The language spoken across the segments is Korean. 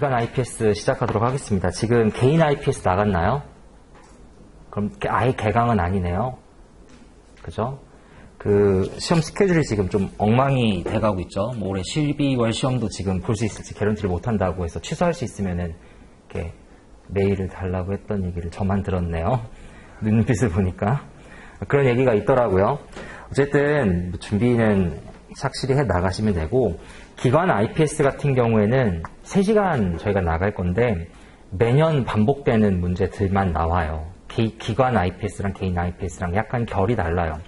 기간 IPS 시작하도록 하겠습니다. 지금 개인 IPS 나갔나요? 그럼 아예 개강은 아니네요. 그죠? 그 시험 스케줄이 지금 좀 엉망이 돼가고 있죠. 뭐 올해 12월 시험도 지금 볼 수 있을지 개런티를 못한다고 해서 취소할 수 있으면은 이렇게 메일을 달라고 했던 얘기를 저만 들었네요. 눈빛을 보니까 그런 얘기가 있더라고요. 어쨌든 뭐 준비는 착실히 해 나가시면 되고 기관 IPS 같은 경우에는 3시간 저희가 나갈 건데 매년 반복되는 문제들만 나와요. 기, 기관 IPS랑 개인 IPS랑 약간 결이 달라요.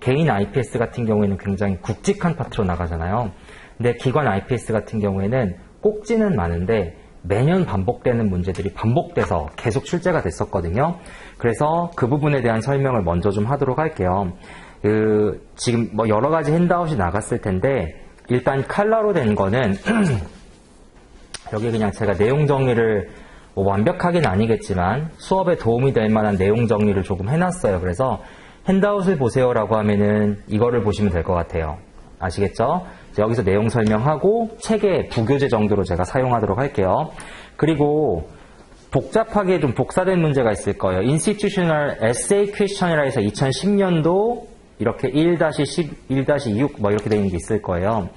개인 IPS 같은 경우에는 굉장히 굵직한 파트로 나가잖아요. 근데 기관 IPS 같은 경우에는 꼭지는 많은데 매년 반복되는 문제들이 반복돼서 계속 출제가 됐었거든요. 그래서 그 부분에 대한 설명을 먼저 좀 하도록 할게요. 그 지금 뭐 여러 가지 핸드아웃이 나갔을 텐데 일단 칼라로 된 거는 여기 그냥 제가 내용 정리를 뭐 완벽하긴 아니겠지만 수업에 도움이 될 만한 내용 정리를 조금 해놨어요. 그래서 핸드아웃을 보세요라고 하면은 이거를 보시면 될 것 같아요. 아시겠죠? 여기서 내용 설명하고 책의 부교재 정도로 제가 사용하도록 할게요. 그리고 복잡하게 좀 복사된 문제가 있을 거예요. Institutional Essay Question이라 해서 2010년도 이렇게 1-10, 1-26뭐 이렇게 되는 게 있을 거예요.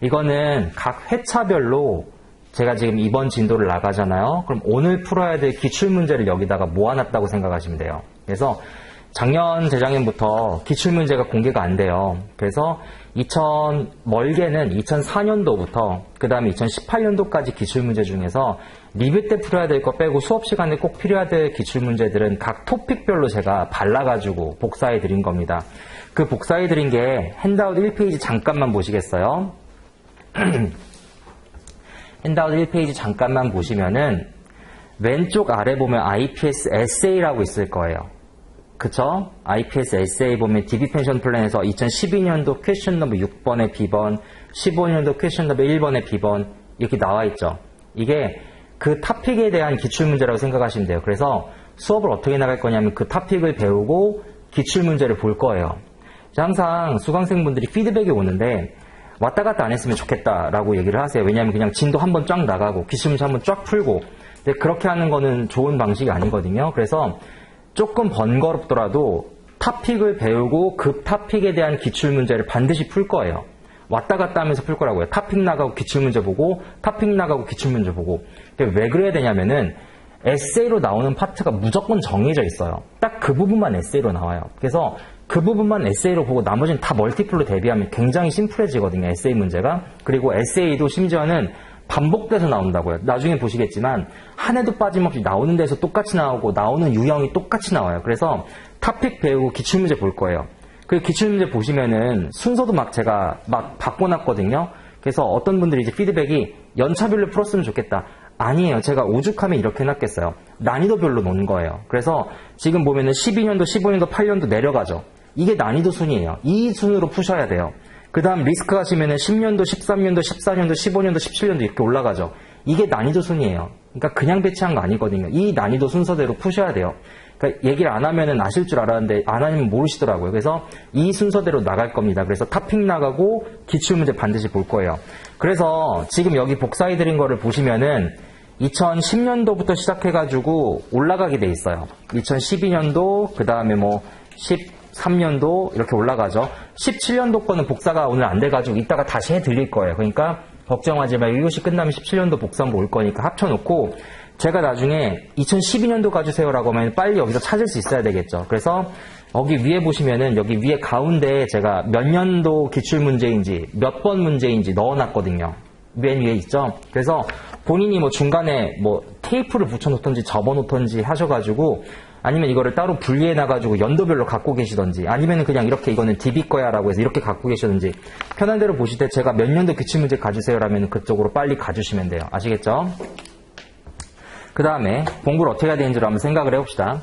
이거는 각 회차별로 제가 지금 이번 진도를 나가잖아요. 그럼 오늘 풀어야 될 기출 문제를 여기다가 모아놨다고 생각하시면 돼요. 그래서 작년, 재작년부터 기출 문제가 공개가 안 돼요. 그래서 2000, 멀게는 2004년도부터 그 다음에 2018년도까지 기출 문제 중에서 리뷰 때 풀어야 될 거 빼고 수업 시간에 꼭 필요해야 될 기출 문제들은 각 토픽별로 제가 발라가지고 복사해 드린 겁니다. 그 복사해 드린 게 handout 1페이지 잠깐만 보시겠어요? handout 1페이지 잠깐만 보시면은 왼쪽 아래 보면 IPS 에세이라고 있을 거예요. 그쵸? IPS 에세이 보면 DB pension plan에서 2012년도 question number 6번의 B번, 15년도 question number 1번의 B번 이렇게 나와 있죠. 이게 그 topic에 대한 기출문제라고 생각하시면 돼요. 그래서 수업을 어떻게 나갈 거냐면 그 topic을 배우고 기출문제를 볼 거예요. 항상 수강생분들이 피드백이 오는데 왔다 갔다 안 했으면 좋겠다라고 얘기를 하세요. 왜냐하면 그냥 진도 한 번 쫙 나가고 기출문제 한 번 쫙 풀고 근데 그렇게 하는 거는 좋은 방식이 아니거든요. 그래서 조금 번거롭더라도 topic을 배우고 그 topic에 대한 기출문제를 반드시 풀 거예요. 왔다 갔다 하면서 풀 거라고요. 타픽 나가고 기출문제 보고 타픽 나가고 기출문제 보고 왜 그래야 되냐면은 에세이로 나오는 파트가 무조건 정해져 있어요. 딱 그 부분만 에세이로 나와요. 그래서 그 부분만 에세이로 보고 나머지는 다 multiple로 대비하면 굉장히 심플해지거든요. 에세이 문제가. 그리고 에세이도 심지어는 반복돼서 나온다고요. 나중에 보시겠지만 한 해도 빠짐없이 나오는 데서 똑같이 나오고 나오는 유형이 똑같이 나와요. 그래서 타픽 배우고 기출문제 볼 거예요. 그 기출문제 보시면은 순서도 막 제가 막 바꿔놨거든요. 그래서 어떤 분들이 이제 피드백이 연차별로 풀었으면 좋겠다. 아니에요. 제가 오죽하면 이렇게 해놨겠어요. 난이도별로 놓은 거예요. 그래서 지금 보면은 12년도, 15년도, 8년도 내려가죠. 이게 난이도 순이에요. 이 순으로 푸셔야 돼요. 그 다음 리스크 하시면은 10년도, 13년도, 14년도, 15년도, 17년도 이렇게 올라가죠. 이게 난이도 순이에요. 그러니까 그냥 배치한 거 아니거든요. 이 난이도 순서대로 푸셔야 돼요. 그러니까 얘기를 안 하면은 아실 줄 알았는데 안 하면 모르시더라고요. 그래서 이 순서대로 나갈 겁니다. 그래서 타핑 나가고 기출 문제 반드시 볼 거예요. 그래서 지금 여기 복사해 드린 거를 보시면은 2010년도부터 시작해가지고 올라가게 돼 있어요. 2012년도, 그 다음에 뭐 13년도 이렇게 올라가죠. 17년도 거는 복사가 오늘 안 돼가지고 이따가 다시 해드릴 거예요. 그러니까 걱정하지 말고 1교시 끝나면 17년도 복사 한번 올 거니까 합쳐놓고 제가 나중에 2012년도 가주세요라고 하면 빨리 여기서 찾을 수 있어야 되겠죠. 그래서 여기 위에 보시면은 여기 위에 가운데에 제가 몇 년도 기출 문제인지 몇 번 문제인지 넣어놨거든요. 맨 위에 있죠. 그래서 본인이 뭐 중간에 뭐 테이프를 붙여놓던지 접어놓던지 하셔가지고 아니면 이거를 따로 분리해 놔가지고 연도별로 갖고 계시던지 아니면 그냥 이렇게 이거는 DB 거야라고 해서 이렇게 갖고 계시던지 편한 대로 보실 때 제가 몇 년도 기출 문제 가주세요라면 그쪽으로 빨리 가주시면 돼요. 아시겠죠? 그 다음에 공부를 어떻게 해야 되는지를 한번 생각을 해봅시다.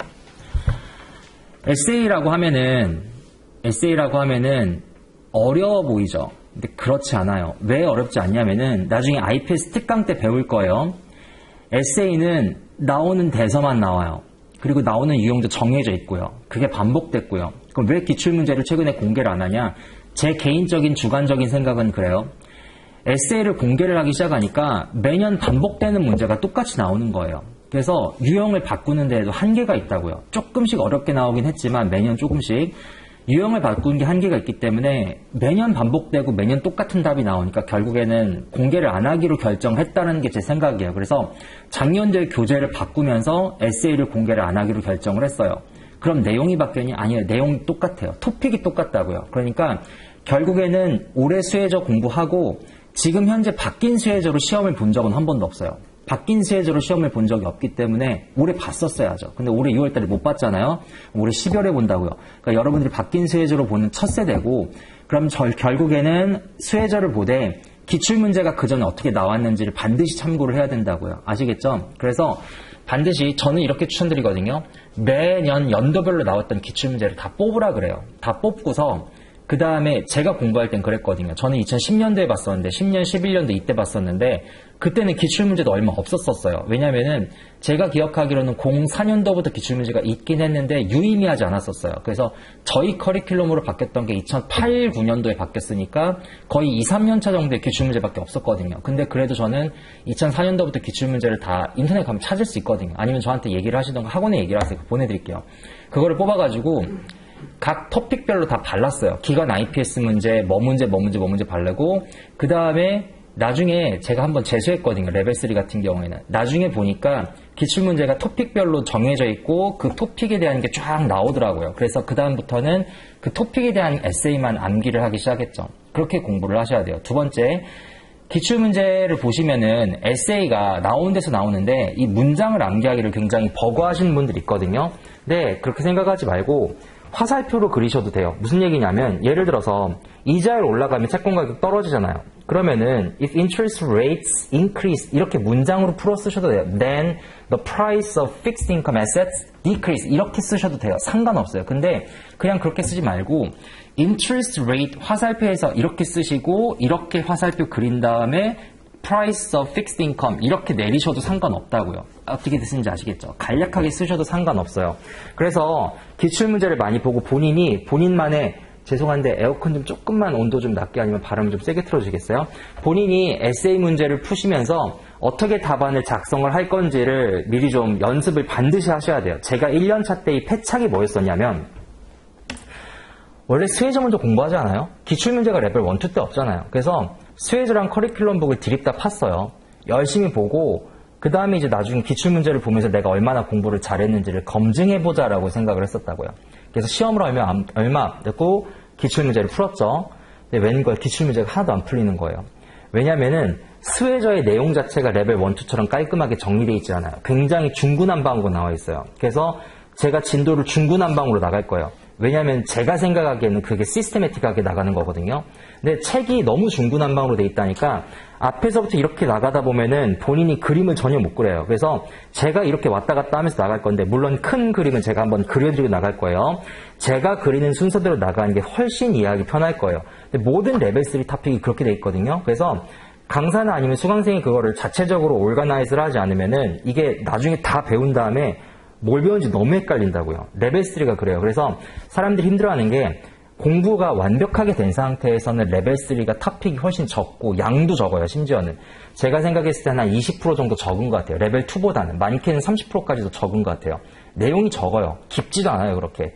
에세이라고 하면은 에세이라고 하면은 어려워 보이죠. 근데 그렇지 않아요. 왜 어렵지 않냐면은 나중에 IPS 특강 때 배울 거예요. 에세이는 나오는 대서만 나와요. 그리고 나오는 유형도 정해져 있고요. 그게 반복됐고요. 그럼 왜 기출문제를 최근에 공개를 안 하냐? 제 개인적인 주관적인 생각은 그래요. 에세이를 공개를 하기 시작하니까 매년 반복되는 문제가 똑같이 나오는 거예요. 그래서 유형을 바꾸는 데에도 한계가 있다고요. 조금씩 어렵게 나오긴 했지만 매년 조금씩 유형을 바꾸는 게 한계가 있기 때문에 매년 반복되고 매년 똑같은 답이 나오니까 결국에는 공개를 안 하기로 결정했다는 게 제 생각이에요. 그래서 작년도에 교재를 바꾸면서 에세이를 공개를 안 하기로 결정을 했어요. 그럼 내용이 바뀌니? 아니에요. 내용이 똑같아요. 토픽이 똑같다고요. 그러니까 결국에는 올해 수혜저 공부하고 지금 현재 바뀐 수혜저로 시험을 본 적은 한 번도 없어요. 바뀐 수혜저로 시험을 본 적이 없기 때문에 올해 봤었어야죠. 근데 올해 6월달에 못 봤잖아요. 올해 12월에 본다고요. 그러니까 여러분들이 바뀐 수혜저로 보는 첫 세대고 그럼 절 결국에는 수혜저를 보되 기출문제가 그 전에 어떻게 나왔는지를 반드시 참고를 해야 된다고요. 아시겠죠? 그래서 반드시 저는 이렇게 추천드리거든요. 매년 연도별로 나왔던 기출문제를 다 뽑으라 그래요. 다 뽑고서 그 다음에 제가 공부할 땐 그랬거든요. 저는 2010년도에 봤었는데, 10년, 11년도 이때 봤었는데, 그때는 기출문제도 얼마 없었었어요. 왜냐면은 제가 기억하기로는 04년도부터 기출문제가 있긴 했는데 유의미하지 않았었어요. 그래서 저희 커리큘럼으로 바뀌었던 게 2008, 9년도에 바뀌었으니까 거의 2, 3년차 정도의 기출문제밖에 없었거든요. 근데 그래도 저는 2004년도부터 기출문제를 다 인터넷 가면 찾을 수 있거든요. 아니면 저한테 얘기를 하시던가 학원에 얘기를 하세요. 보내드릴게요. 그거를 뽑아가지고 각 토픽별로 다 발랐어요. 기관 IPS 문제, 뭐 문제, 뭐 문제, 뭐 문제 바르고 그 다음에 나중에 제가 한번 재수했거든요. 레벨 3 같은 경우에는. 나중에 보니까 기출문제가 토픽별로 정해져 있고 그 토픽에 대한 게 쫙 나오더라고요. 그래서 그다음부터는 그 토픽에 대한 에세이만 암기를 하기 시작했죠. 그렇게 공부를 하셔야 돼요. 두 번째, 기출문제를 보시면은 에세이가 나오는 데서 나오는데 이 문장을 암기하기를 굉장히 버거하시는 분들이 있거든요. 네, 그렇게 생각하지 말고 화살표로 그리셔도 돼요. 무슨 얘기냐면 예를 들어서 이자율 올라가면 채권 가격 떨어지잖아요. 그러면은 if interest rates increase 이렇게 문장으로 풀어 쓰셔도 돼요. Then the price of fixed income assets decrease 이렇게 쓰셔도 돼요. 상관없어요. 근데 그냥 그렇게 쓰지 말고 interest rate 화살표에서 이렇게 쓰시고 이렇게 화살표 그린 다음에 price of fixed income 이렇게 내리셔도 상관없다고요. 어떻게 쓰는지 아시겠죠? 간략하게 쓰셔도 상관없어요. 그래서 기출문제를 많이 보고 본인이 본인만의 죄송한데 에어컨 좀 조금만 온도 좀 낮게 아니면 바람 좀 세게 틀어주시겠어요? 본인이 에세이 문제를 푸시면서 어떻게 답안을 작성을 할 건지를 미리 좀 연습을 반드시 하셔야 돼요. 제가 1년차 때 이 패착이 뭐였었냐면 원래 수혜자 먼저 공부하지 않아요? 기출문제가 레벨 1, 2 때 없잖아요. 그래서 Schweser랑 curriculum book을 드립다 팠어요. 열심히 보고 그 다음에 이제 나중에 기출문제를 보면서 내가 얼마나 공부를 잘했는지를 검증해보자라고 생각을 했었다고요. 그래서 시험을 얼마, 얼마 앞두고 기출문제를 풀었죠. 근데 웬걸 기출문제가 하나도 안 풀리는 거예요. 왜냐면은 스웨저의 내용 자체가 레벨 1, 2처럼 깔끔하게 정리되어 있지 않아요. 굉장히 중구난방으로 나와 있어요. 그래서 제가 진도를 중구난방으로 나갈 거예요. 왜냐하면 제가 생각하기에는 그게 systematic하게 나가는 거거든요. 근데 책이 너무 중구난방으로 돼 있다니까 앞에서부터 이렇게 나가다 보면은 본인이 그림을 전혀 못 그려요. 그래서 제가 이렇게 왔다 갔다 하면서 나갈 건데 물론 큰 그림은 제가 한번 그려드리고 나갈 거예요. 제가 그리는 순서대로 나가는 게 훨씬 이해하기 편할 거예요. 모든 레벨 3 토픽이 그렇게 돼 있거든요. 그래서 강사나 아니면 수강생이 그거를 자체적으로 organize를 하지 않으면은 이게 나중에 다 배운 다음에 뭘 배운지 너무 헷갈린다고요. 레벨 3가 그래요. 그래서 사람들이 힘들어하는 게 공부가 완벽하게 된 상태에서는 레벨 3가 topic이 훨씬 적고 양도 적어요. 심지어는 제가 생각했을 때는 한 20% 정도 적은 것 같아요. 레벨 2보다는 많게는 30%까지도 적은 것 같아요. 내용이 적어요. 깊지도 않아요. 그렇게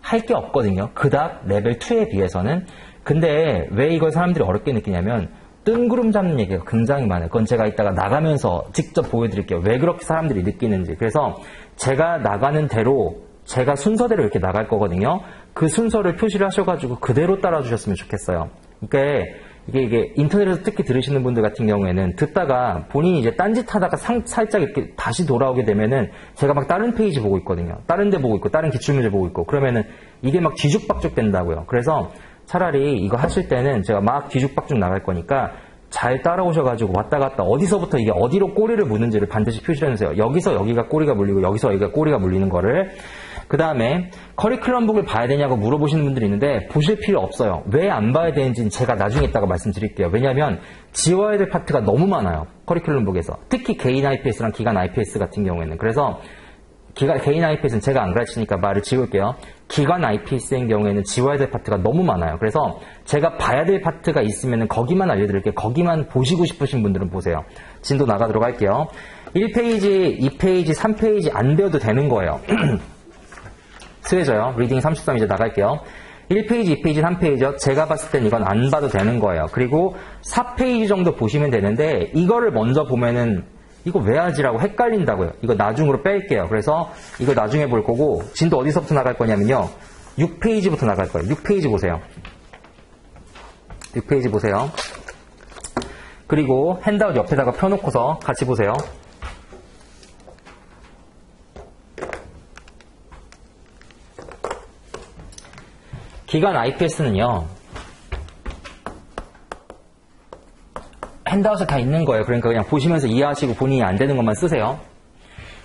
할 게 없거든요. 그닥 레벨 2에 비해서는 근데 왜 이걸 사람들이 어렵게 느끼냐면 뜬구름 잡는 얘기가 굉장히 많아요. 그건 제가 이따가 나가면서 직접 보여드릴게요. 왜 그렇게 사람들이 느끼는지. 그래서 제가 나가는 대로 제가 순서대로 이렇게 나갈 거거든요. 그 순서를 표시를 하셔가지고 그대로 따라주셨으면 좋겠어요. 그러니까 이게, 이게 인터넷에서 특히 들으시는 분들 같은 경우에는 듣다가 본인이 이제 딴짓 하다가 상, 살짝 이렇게 다시 돌아오게 되면은 제가 막 다른 페이지 보고 있거든요. 다른 데 보고 있고 다른 기출문제 보고 있고 그러면은 이게 막 뒤죽박죽 된다고요. 그래서 차라리 이거 하실 때는 제가 막 뒤죽박죽 나갈 거니까 잘 따라오셔가지고 왔다 갔다 어디서부터 이게 어디로 꼬리를 무는지를 반드시 표시를 해주세요. 여기서 여기가 꼬리가 물리고 여기서 여기가 꼬리가 물리는 거를 그 다음에 커리큘럼북을 봐야 되냐고 물어보시는 분들이 있는데 보실 필요 없어요. 왜 안 봐야 되는지는 제가 나중에 있다가 말씀드릴게요. 왜냐하면 지워야 될 파트가 너무 많아요. 커리큘럼북에서 특히 개인 IPS랑 기간 IPS 같은 경우에는 그래서 기관, 개인 IPS는 제가 안 가르치니까 말을 지울게요. 기관 IPS인 경우에는 지워야 될 파트가 너무 많아요. 그래서 제가 봐야 될 파트가 있으면 거기만 알려드릴게요. 거기만 보시고 싶으신 분들은 보세요. 진도 나가도록 할게요. 1페이지, 2페이지, 3페이지 안 배워도 되는 거예요. 스웨져요. reading 33 이제 나갈게요. 1페이지, 2페이지, 3페이지요. 제가 봤을 땐 이건 안 봐도 되는 거예요. 그리고 4페이지 정도 보시면 되는데 이거를 먼저 보면은 이거 왜 하지라고 헷갈린다고요. 이거 나중으로 뺄게요. 그래서 이거 나중에 볼 거고 진도 어디서부터 나갈 거냐면요. 6페이지부터 나갈 거예요. 6페이지 보세요. 6페이지 보세요. 그리고 핸드아웃 옆에다가 펴놓고서 같이 보세요. 기관 IPS는요. 핸드아웃에 다 있는 거예요. 그러니까 그냥 보시면서 이해하시고 본인이 안 되는 것만 쓰세요.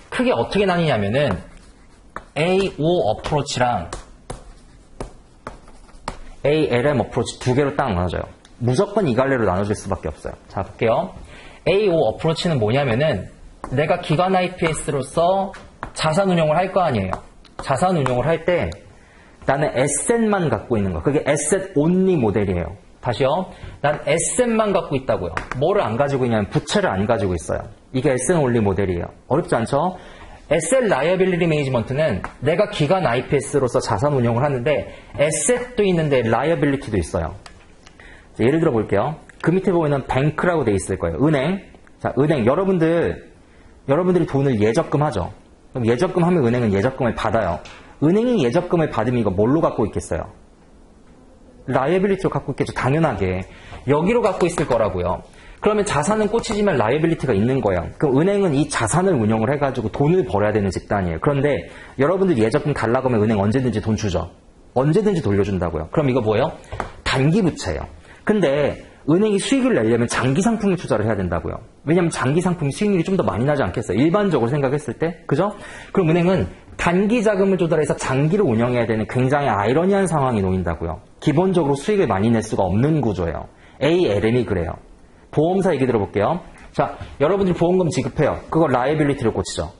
크게 어떻게 나뉘냐면은 A5 어프로치랑 ALM approach 두 개로 딱 나눠져요. 무조건 이 갈래로 나눠질 수밖에 없어요. 자, 볼게요. A5 어프로치는 뭐냐면은 내가 기관 IPS로서 자산 운용을 할 거 아니에요. 자산 운용을 할 때 나는 asset만 갖고 있는 거. 그게 asset only model이에요. 다시요. 난 asset만 갖고 있다고요. 뭐를 안 가지고 있냐면 부채를 안 가지고 있어요. 이게 asset only model이에요. 어렵지 않죠? asset liability management는 내가 기관 IPS로서 자산 운용을 하는데 asset도 있는데 liability도 있어요. 자, 예를 들어 볼게요. 그 밑에 보면은 bank라고 돼 있을 거예요. 은행. 자, 은행. 여러분들 여러분들이 돈을 예적금 하죠. 그럼 예적금 하면 은행은 예적금을 받아요. 은행이 예적금을 받으면 이거 뭘로 갖고 있겠어요? liability로 갖고 있겠죠. 당연하게. 여기로 갖고 있을 거라고요. 그러면 자산은 꽂히지만 liability가 있는 거예요. 그럼 은행은 이 자산을 운영을 해가지고 돈을 벌어야 되는 집단이에요. 그런데 여러분들 예적금 달라고 하면 은행 언제든지 돈 주죠. 언제든지 돌려준다고요. 그럼 이거 뭐예요? 단기 부채예요. 근데 은행이 수익을 내려면 장기 상품에 투자를 해야 된다고요. 왜냐하면 장기 상품 수익률이 좀 더 많이 나지 않겠어요? 일반적으로 생각했을 때, 그죠? 그럼 은행은 단기 자금을 조달해서 장기를 운영해야 되는 굉장히 아이러니한 상황이 놓인다고요. 기본적으로 수익을 많이 낼 수가 없는 구조예요. ALM이 그래요. 보험사 얘기 들어볼게요. 자, 여러분들이 보험금 지급해요. 그걸 liability를 꽂히죠.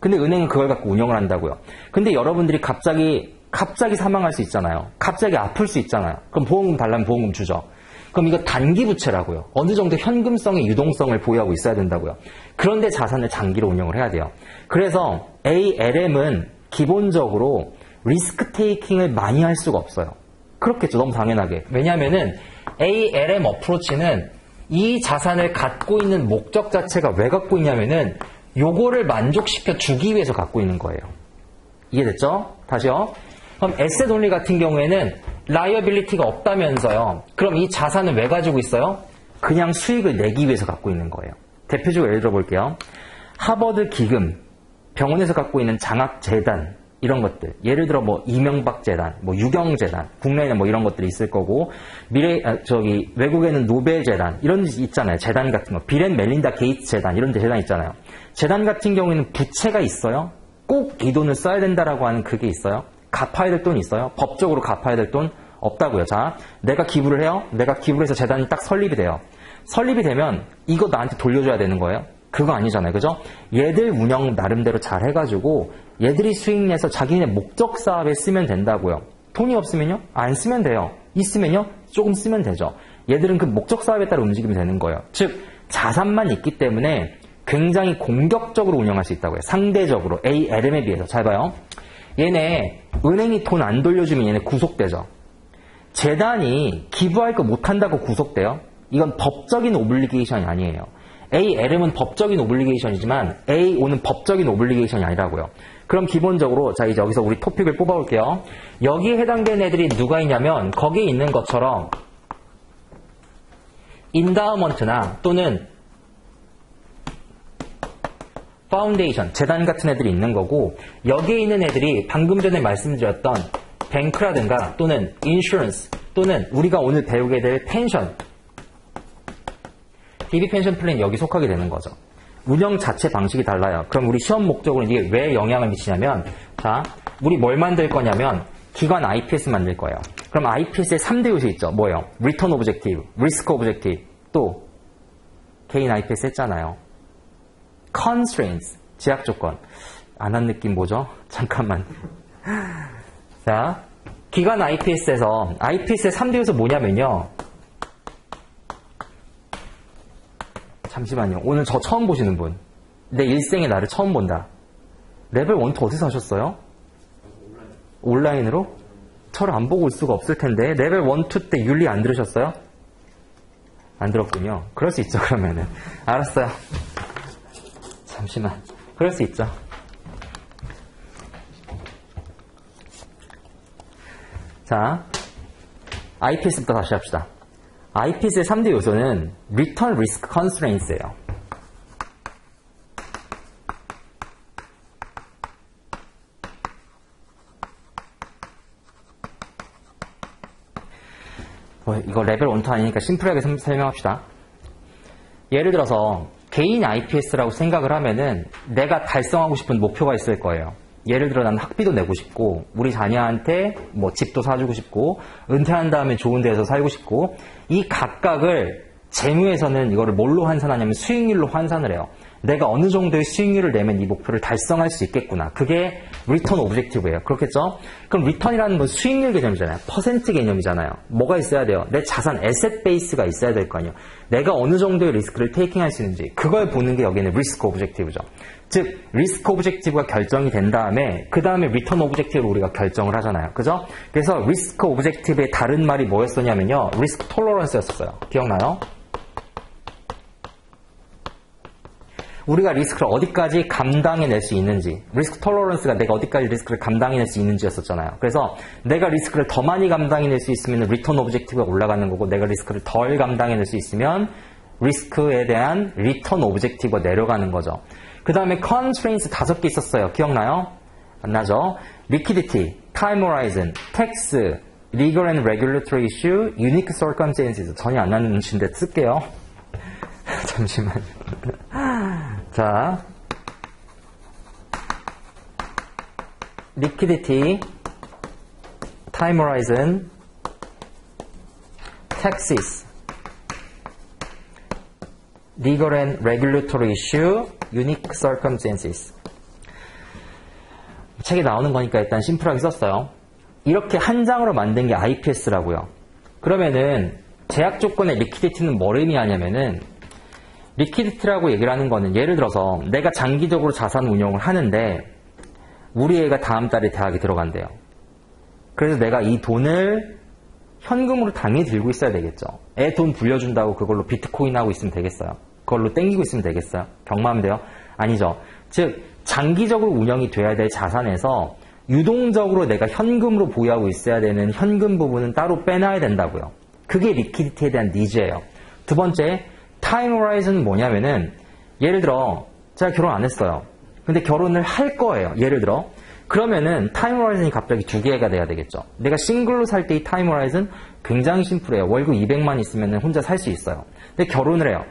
근데 은행은 그걸 갖고 운영을 한다고요. 근데 여러분들이 갑자기 갑자기 사망할 수 있잖아요. 갑자기 아플 수 있잖아요. 그럼 보험금 달라면 보험금 주죠. 그럼 이거 단기 부채라고요. 어느 정도 현금성의 유동성을 보유하고 있어야 된다고요. 그런데 자산을 장기로 운영을 해야 돼요. 그래서 ALM은 기본적으로 리스크 테이킹을 많이 할 수가 없어요. 그렇겠죠. 너무 당연하게. 왜냐하면은 ALM 어프로치는 이 자산을 갖고 있는 목적 자체가 왜 갖고 있냐면은 요거를 만족시켜 주기 위해서 갖고 있는 거예요. 이해됐죠? 다시요. 그럼 asset only 같은 경우에는 liability가 없다면서요. 그럼 이 자산은 왜 가지고 있어요? 그냥 수익을 내기 위해서 갖고 있는 거예요. 대표적으로 예를 들어 볼게요. 하버드 기금, 병원에서 갖고 있는 장학재단, 이런 것들. 예를 들어 뭐 이명박 재단, 뭐 육영 재단, 국내에는 뭐 이런 것들이 있을 거고 미래 아, 저기 외국에는 노벨 재단 이런 데 있잖아요. 재단 같은 거. 빌 앤 멜린다 게이츠 재단 이런 데 재단 있잖아요. 재단 같은 경우에는 부채가 있어요. 꼭 이 돈을 써야 된다라고 하는 그게 있어요. 갚아야 될 돈 있어요. 법적으로 갚아야 될 돈 없다고요. 자, 내가 기부를 해요. 내가 기부를 해서 재단이 딱 설립이 돼요. 설립이 되면 이거 나한테 돌려줘야 되는 거예요. 그거 아니잖아요. 그죠? 얘들 운영 나름대로 잘 해가지고 얘들이 수익 내서 자기네 목적 사업에 쓰면 된다고요. 돈이 없으면요? 안 쓰면 돼요. 있으면요? 조금 쓰면 되죠. 얘들은 그 목적 사업에 따라 움직이면 되는 거예요. 즉, 자산만 있기 때문에 굉장히 공격적으로 운영할 수 있다고요. 상대적으로 ALM에 비해서. 잘 봐요. 얘네 은행이 돈 안 돌려주면 얘네 구속되죠. 재단이 기부할 거 못한다고 구속돼요. 이건 법적인 obligation이 아니에요. ALM은 법적인 obligation이지만 AO는 법적인 obligation이 아니라고요. 그럼 기본적으로 자 이제 여기서 우리 토픽을 뽑아볼게요. 여기에 해당되는 애들이 누가 있냐면 거기에 있는 것처럼 endowment나 또는 파운데이션, 재단 같은 애들이 있는 거고 여기에 있는 애들이 방금 전에 말씀드렸던 bank라든가 또는 insurance 또는 우리가 오늘 배우게 될 pension DB pension plan 여기 속하게 되는 거죠. 운영 자체 방식이 달라요. 그럼 우리 시험 목적으로 이게 왜 영향을 미치냐면 자, 우리 뭘 만들 거냐면 기관 IPS 만들 거예요. 그럼 IPS의 3대 요소 있죠. 뭐예요? Return Objective, Risk Objective, 또 개인 IPS 했잖아요. Constraints, 제약 조건. 안 한 느낌 뭐죠? 잠깐만. 자, 기관 IPS에서, IPS의 3대 요소 뭐냐면요. 잠시만요. 오늘 저 처음 보시는 분. 내 일생에 나를 처음 본다. 레벨 1, 2 어디서 하셨어요? 온라인으로? 저를 안 보고 올 수가 없을 텐데. 레벨 1, 2때 윤리 안 들으셨어요? 안 들었군요. 그럴 수 있죠, 그러면은. 알았어요. 잠시만. 그럴 수 있죠. 자, IPS부터 다시 합시다. IPS의 3대 요소는 Return Risk Constraints예요. 뭐 이거 레벨 1도 아니니까 심플하게 설명합시다. 예를 들어서 개인 IPS라고 생각을 하면은 내가 달성하고 싶은 목표가 있을 거예요. 예를 들어 나는 학비도 내고 싶고 우리 자녀한테 뭐 집도 사주고 싶고 은퇴한 다음에 좋은 데서 살고 싶고 이 각각을 재무에서는 이거를 뭘로 환산하냐면 수익률로 환산을 해요. 내가 어느 정도의 수익률을 내면 이 목표를 달성할 수 있겠구나. 그게 return objective예요. 그렇겠죠? 그럼 return이라는 건 수익률 개념이잖아요. 퍼센트 개념이잖아요. 뭐가 있어야 돼요? 내 자산 asset base가 있어야 될 거 아니에요. 내가 어느 정도의 리스크를 taking할 수 있는지 그걸 보는 게 여기는 risk objective죠. 즉 risk objective가 결정이 된 다음에 그 다음에 return objective를 우리가 결정을 하잖아요. 그죠? 그래서 risk objective의 다른 말이 뭐였었냐면요. risk tolerance였어요. 기억나요? 우리가 리스크를 어디까지 감당해낼 수 있는지, risk tolerance가 내가 어디까지 리스크를 감당해낼 수 있는지였었잖아요. 그래서 내가 리스크를 더 많이 감당해낼 수 있으면 return objective가 올라가는 거고, 내가 리스크를 덜 감당해낼 수 있으면 리스크에 대한 return objective가 내려가는 거죠. 그 다음에 constraints 다섯 개 있었어요. 기억나요? 안 나죠? liquidity, time horizon, tax, legal and regulatory issue, unique circumstances. 전혀 안 나는 눈치인데 쓸게요. 잠시만. 자, liquidity, time horizon, taxes, legal and regulatory issue, unique circumstances. 책에 나오는 거니까 일단 심플하게 썼어요. 이렇게 한 장으로 만든 게 IPS라고요. 그러면은 제약 조건의 리퀴디티는 뭘 의미하냐면은 리퀴디티라고 얘기를 하는 거는 예를 들어서 내가 장기적으로 자산 운용을 하는데 우리 애가 다음 달에 대학에 들어간대요. 그래서 내가 이 돈을 현금으로 당연히 들고 있어야 되겠죠. 애 돈 불려준다고 그걸로 비트코인 하고 있으면 되겠어요. 그걸로 땡기고 있으면 되겠어요. 경마하면 돼요? 아니죠. 즉 장기적으로 운영이 돼야 될 자산에서 유동적으로 내가 현금으로 보유하고 있어야 되는 현금 부분은 따로 빼놔야 된다고요. 그게 liquidity에 대한 needs예요. 두 번째, time horizon은 뭐냐면은 예를 들어 제가 결혼 안 했어요. 근데 결혼을 할 거예요. 예를 들어 그러면은 time horizon이 갑자기 두 개가 돼야 되겠죠. 내가 싱글로 살 때 이 time horizon 굉장히 심플해요. 월급 200만 있으면 혼자 살 수 있어요. 근데 결혼을 해요.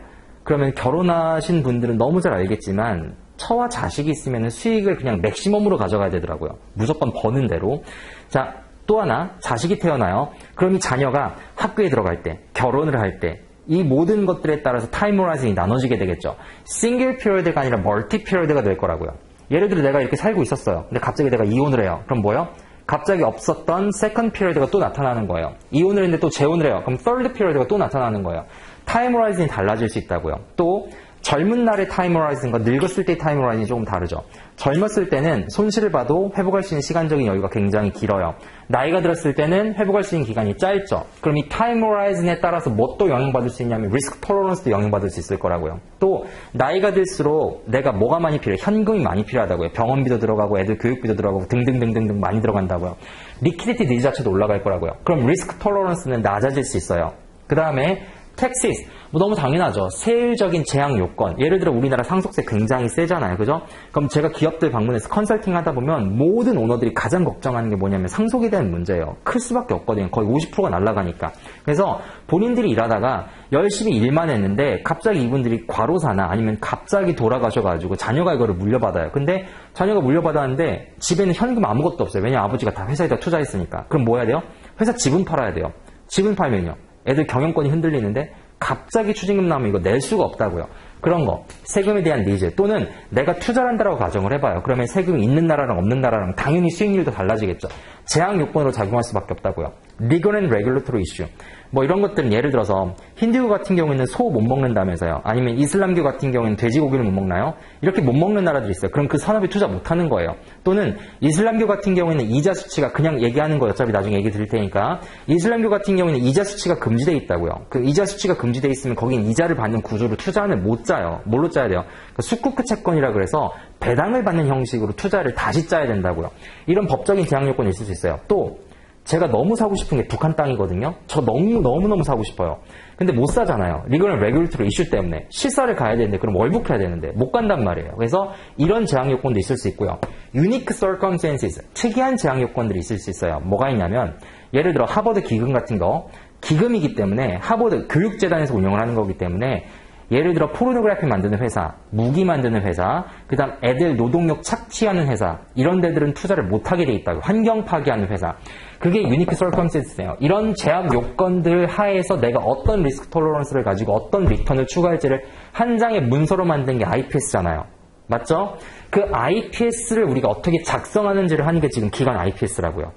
그러면 결혼하신 분들은 너무 잘 알겠지만 처와 자식이 있으면 수익을 그냥 맥시멈으로 가져가야 되더라고요. 무조건 버는 대로. 자, 또 하나 자식이 태어나요. 그럼 이 자녀가 학교에 들어갈 때, 결혼을 할 때, 이 모든 것들에 따라서 time horizon이 나눠지게 되겠죠. single period가 아니라 multi period가 될 거라고요. 예를 들어 내가 이렇게 살고 있었어요. 근데 갑자기 내가 이혼을 해요. 그럼 뭐요? 갑자기 없었던 second period가 또 나타나는 거예요. 이혼을 했는데 또 재혼을 해요. 그럼 third period가 또 나타나는 거예요. time horizon이 달라질 수 있다고요. 또 젊은 날의 time horizon과 늙었을 때의 time horizon이 조금 다르죠. 젊었을 때는 손실을 봐도 회복할 수 있는 시간적인 여유가 굉장히 길어요. 나이가 들었을 때는 회복할 수 있는 기간이 짧죠. 그럼 이 time horizon에 따라서 뭐 또 영향받을 수 있냐면 risk tolerance도 영향받을 수 있을 거라고요. 또 나이가 들수록 내가 뭐가 많이 필요해? 현금이 많이 필요하다고요. 병원비도 들어가고 애들 교육비도 들어가고 등등등등등 많이 들어간다고요. liquidity needs 자체도 올라갈 거라고요. 그럼 risk tolerance는 낮아질 수 있어요. 그 다음에 taxes 뭐 너무 당연하죠. 세율적인 제약 요건. 예를 들어 우리나라 상속세 굉장히 세잖아요. 그죠? 그럼 제가 기업들 방문해서 컨설팅 하다 보면 모든 오너들이 가장 걱정하는 게 뭐냐면 상속에 대한 문제예요. 클 수밖에 없거든요. 거의 50%가 날아가니까. 그래서 본인들이 일하다가 열심히 일만 했는데 갑자기 이분들이 과로사나 아니면 갑자기 돌아가셔가지고 자녀가 이거를 물려받아요. 근데 자녀가 물려받았는데 집에는 현금 아무것도 없어요. 왜냐 아버지가 다 회사에다 투자했으니까. 그럼 뭐 해야 돼요? 회사 지분 팔아야 돼요. 지분 팔면요. 애들 경영권이 흔들리는데 갑자기 추징금 나오면 이거 낼 수가 없다고요. 그런 거. 세금에 대한 니즈. 또는 내가 투자를 한다라고 가정을 해봐요. 그러면 세금이 있는 나라랑 없는 나라랑 당연히 수익률도 달라지겠죠. 제약 요건으로 작용할 수밖에 없다고요. and regulatory issue. 뭐 이런 것들은 예를 들어서 힌두교 같은 경우에는 소 못 먹는다면서요. 아니면 이슬람교 같은 경우에는 돼지고기를 못 먹나요? 이렇게 못 먹는 나라들이 있어요. 그럼 그 산업에 투자 못 하는 거예요. 또는 이슬람교 같은 경우에는 이자 수치가 그냥 얘기하는 거 어차피 나중에 얘기 드릴 테니까 이슬람교 같은 경우에는 이자 수치가 금지돼 있다고요. 그 이자 수치가 금지돼 있으면 거긴 이자를 받는 구조로 투자는 못 짜요. 뭘로 짜야 돼요? 그 수쿠크 채권이라 그래서 배당을 받는 형식으로 투자를 다시 짜야 된다고요. 이런 법적인 제약 요건이 있을 수 있어요. 또 제가 너무 사고 싶은 게 북한 땅이거든요. 저 너무 너무 너무 사고 싶어요. 근데 못 사잖아요. legal regulatory issue 때문에 실사를 가야 되는데 그럼 월북해야 되는데 못 간단 말이에요. 그래서 이런 제약 요건도 있을 수 있고요. unique circumstances 특이한 제약 요건들이 있을 수 있어요. 뭐가 있냐면 예를 들어 하버드 기금 같은 거 기금이기 때문에 하버드 교육재단에서 운영을 하는 거기 때문에 예를 들어 포르노그래피 만드는 회사, 무기 만드는 회사, 그 다음 애들 노동력 착취하는 회사 이런 데들은 투자를 못 하게 돼 있다고 환경 파괴하는 회사 그게 unique circumstances예요. 이런 제약 요건들 하에서 내가 어떤 risk tolerance를 가지고 어떤 return을 추구할지를 한 장의 문서로 만든 게 IPS잖아요. 맞죠? 그 IPS를 우리가 어떻게 작성하는지를 하는 게 지금 기관 IPS라고요.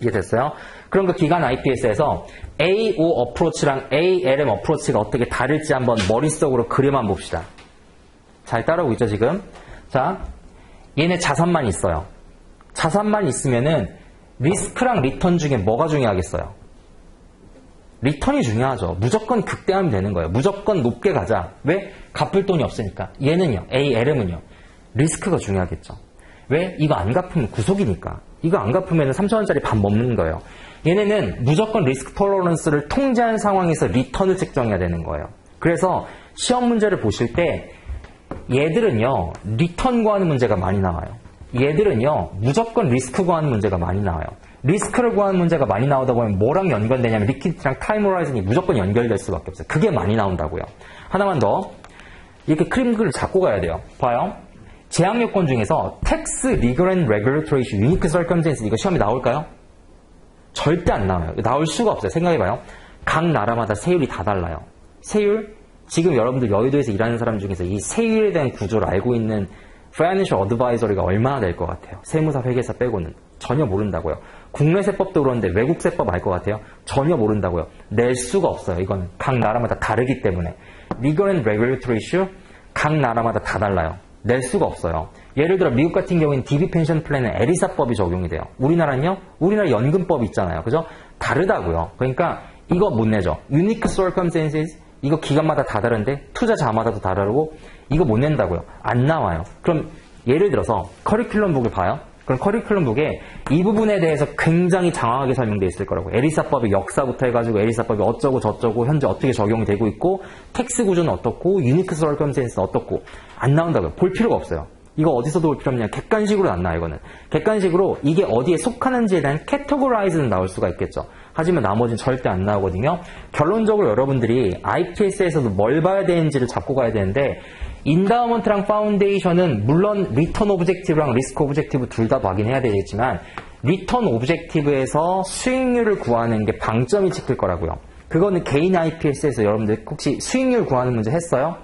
이해됐어요? 그럼 그 기관 IPS에서 AO 어프로치랑 ALM 어프로치가 어떻게 다를지 한번 머릿속으로 그려만 봅시다. 잘 따라오고 있죠, 지금? 자, 얘네 자산만 있어요. 자산만 있으면은 리스크랑 return 중에 뭐가 중요하겠어요? return이 중요하죠. 무조건 극대화하면 되는 거예요. 무조건 높게 가자. 왜? 갚을 돈이 없으니까. 얘는요, ALM은요, 리스크가 중요하겠죠. 왜? 이거 안 갚으면 구속이니까. 이거 안 갚으면 3천원짜리 밥 먹는 거예요. 얘네는 무조건 risk tolerance를 통제한 상황에서 return을 책정해야 되는 거예요. 그래서 시험 문제를 보실 때 얘들은요, return 구하는 문제가 많이 나와요. 얘들은요, 무조건 리스크 구하는 문제가 많이 나와요. 리스크를 구하는 문제가 많이 나오다 보면 뭐랑 연관되냐면 liquid랑 time horizon이 무조건 연결될 수밖에 없어요. 그게 많이 나온다고요. 하나만 더. 이렇게 크림글을 잡고 가야 돼요. 봐요. 제약 요건 중에서 tax legal and regulatory issue unique circumstances 이거 시험에 나올까요? 절대 안 나와요. 나올 수가 없어요. 생각해봐요. 각 나라마다 세율이 다 달라요. 세율? 지금 여러분들 여의도에서 일하는 사람 중에서 이 세율에 대한 구조를 알고 있는 Financial Advisory가 얼마나 될 것 같아요? 세무사, 회계사 빼고는 전혀 모른다고요. 국내 세법도 그런데 외국 세법 알 것 같아요? 전혀 모른다고요. 낼 수가 없어요. 이건 각 나라마다 다르기 때문에. Legal and Regulatory Issue 각 나라마다 다 달라요. 낼 수가 없어요. 예를 들어 미국 같은 경우에는 DB 펜션 플랜은 에리사법이 적용이 돼요. 우리나라는요? 우리나라 연금법이 있잖아요. 그죠? 다르다고요. 그러니까 이거 못 내죠. Unique Circumstances 이거 기관마다 다 다른데 투자자마다도 다르고 이거 못 낸다고요. 안 나와요. 그럼 예를 들어서 curriculum book을 봐요. 그럼 curriculum book에 이 부분에 대해서 굉장히 장황하게 설명되어 있을 거라고. ERISA법의 역사부터 해가지고 ERISA법이 어쩌고 저쩌고 현재 어떻게 적용이 되고 있고 tax 구조는 어떻고 unique circumstances는 어떻고 안 나온다고요. 볼 필요가 없어요. 이거 어디서도 볼 필요 없냐. 객관식으로 안 나와요, 이거는. 객관식으로 이게 어디에 속하는지에 대한 categorize는 나올 수가 있겠죠. 하지만 나머지는 절대 안 나오거든요. 결론적으로 여러분들이 IPS에서도 뭘 봐야 되는지를 잡고 가야 되는데 endowment랑 foundation은 물론 return objective랑 risk objective 둘 다 확인해야 되겠지만 return objective에서 수익률을 구하는 게 방점이 찍힐 거라고요. 그거는 개인 IPS에서 여러분들 혹시 수익률 구하는 문제 했어요?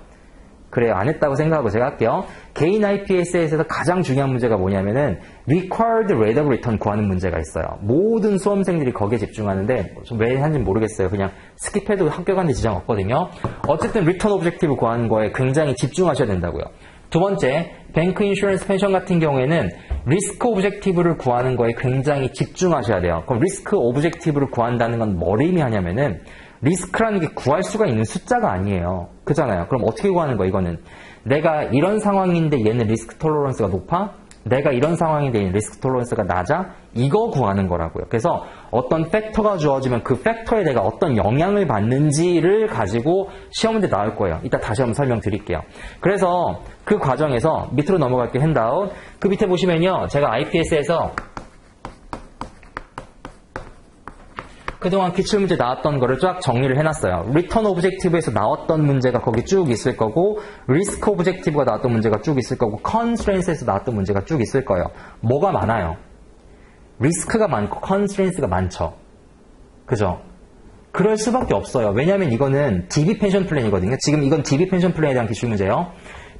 그래요. 안 했다고 생각하고 제가 할게요. 개인 IPS에서 가장 중요한 문제가 뭐냐면은 required rate of return 구하는 문제가 있어요. 모든 수험생들이 거기에 집중하는데 좀 왜 하는지 모르겠어요. 그냥 skip해도 합격하는 데 지장 없거든요. 어쨌든 return objective 구하는 거에 굉장히 집중하셔야 된다고요. 두 번째, bank insurance pension 같은 경우에는 risk objective를 구하는 거에 굉장히 집중하셔야 돼요. 그럼 risk objective를 구한다는 건 뭘 의미하냐면은 리스크라는 게 구할 수가 있는 숫자가 아니에요. 그잖아요. 그럼 어떻게 구하는 거야, 이거는? 내가 이런 상황인데 얘는 risk tolerance가 높아? 내가 이런 상황인데 얘는 risk tolerance가 낮아? 이거 구하는 거라고요. 그래서 어떤 factor가 주어지면 그 factor에 내가 어떤 영향을 받는지를 가지고 시험 문제 나올 거예요. 이따 다시 한번 설명드릴게요. 그래서 그 과정에서 밑으로 넘어갈게요. handout. 그 밑에 보시면요. 제가 IPS에서 그동안 기출문제 나왔던 거를 쫙 정리를 해놨어요. return objective에서 나왔던 문제가 거기 쭉 있을 거고 risk objective가 나왔던 문제가 쭉 있을 거고 constraints에서 나왔던 문제가 쭉 있을 거예요. 뭐가 많아요? 리스크가 많고 constraints가 많죠. 그죠? 그럴 수밖에 없어요. 왜냐하면 이거는 DB 펜션 플랜이거든요. 지금 이건 DB 펜션 플랜에 대한 기출 문제예요.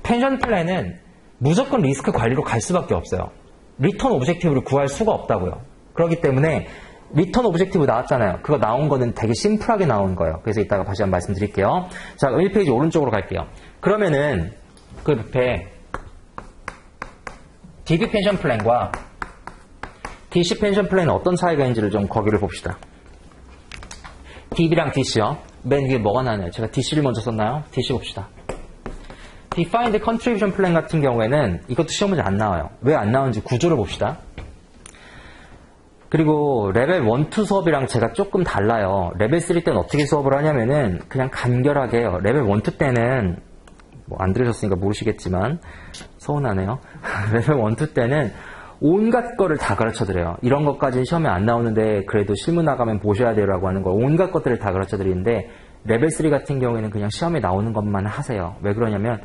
pension plan은 무조건 리스크 관리로 갈 수밖에 없어요. return objective를 구할 수가 없다고요. 그렇기 때문에 return objective 나왔잖아요. 그거 나온 거는 되게 simple하게 나온 거예요. 그래서 이따가 다시 한번 말씀드릴게요. 자, 1페이지 오른쪽으로 갈게요. 그러면은 그 옆에 DB 펜션 플랜과 DC 펜션 플랜은 어떤 차이가 있는지를 좀 거기를 봅시다. DB랑 DC요. 맨 위에 뭐가 나나요? 제가 DC를 먼저 썼나요? DC 봅시다. Defined Contribution Plan 같은 경우에는 이것도 시험 문제 안 나와요. 왜 안 나오는지 구조를 봅시다. 그리고 레벨 1, 2 수업이랑 제가 조금 달라요. 레벨 3 때는 어떻게 수업을 하냐면은 그냥 간결하게 해요. 레벨 1, 2 때는 뭐 안 들으셨으니까 모르시겠지만 서운하네요. 레벨 1, 2 때는 온갖 거를 다 가르쳐 드려요. 이런 것까지는 시험에 안 나오는데 그래도 실무 나가면 보셔야 돼요라고 하는 걸 온갖 것들을 다 가르쳐 드리는데 레벨 3 같은 경우에는 그냥 시험에 나오는 것만 하세요. 왜 그러냐면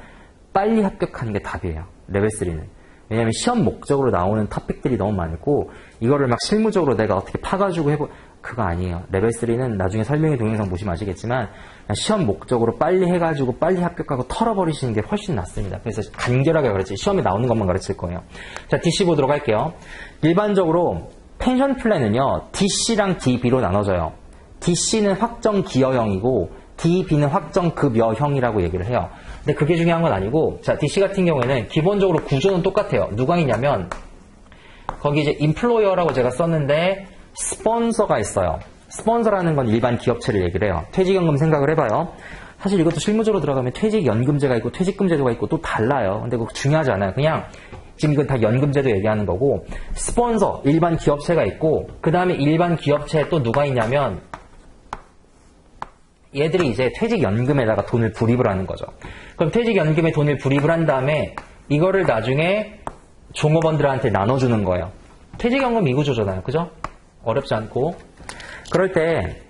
빨리 합격하는 게 답이에요. 레벨 3는. 왜냐하면 시험 목적으로 나오는 토픽들이 너무 많고 이거를 막 실무적으로 내가 어떻게 파가지고 해보 그거 아니에요. 레벨 3는 나중에 설명의 동영상 보시면 아시겠지만 시험 목적으로 빨리 해가지고 빨리 합격하고 털어버리시는 게 훨씬 낫습니다. 그래서 간결하게 가르치 시험에 나오는 것만 가르칠 거예요. 자 DC 보도록 할게요. 일반적으로 pension plan은요 DC랑 DB로 나눠져요. DC는 확정 기여형이고 DB는 확정 급여형이라고 얘기를 해요. 근데 그게 중요한 건 아니고 자 DC 같은 경우에는 기본적으로 구조는 똑같아요. 누가 있냐면 거기 이제 인플로이어라고 제가 썼는데 스폰서가 있어요. 스폰서라는 건 일반 기업체를 얘기를 해요. 퇴직연금 생각을 해봐요. 사실 이것도 실무적으로 들어가면 퇴직연금제가 있고 퇴직금제도가 있고 또 달라요. 근데 그거 중요하지 않아요. 그냥 지금 이건 다 연금제도 얘기하는 거고 스폰서 일반 기업체가 있고 그 다음에 일반 기업체에 또 누가 있냐면 얘들이 이제 퇴직연금에다가 돈을 불입을 하는 거죠. 그럼 퇴직연금에 돈을 불입을 한 다음에 이거를 나중에 종업원들한테 나눠주는 거예요. 퇴직연금 이구조잖아요. 그죠? 어렵지 않고. 그럴 때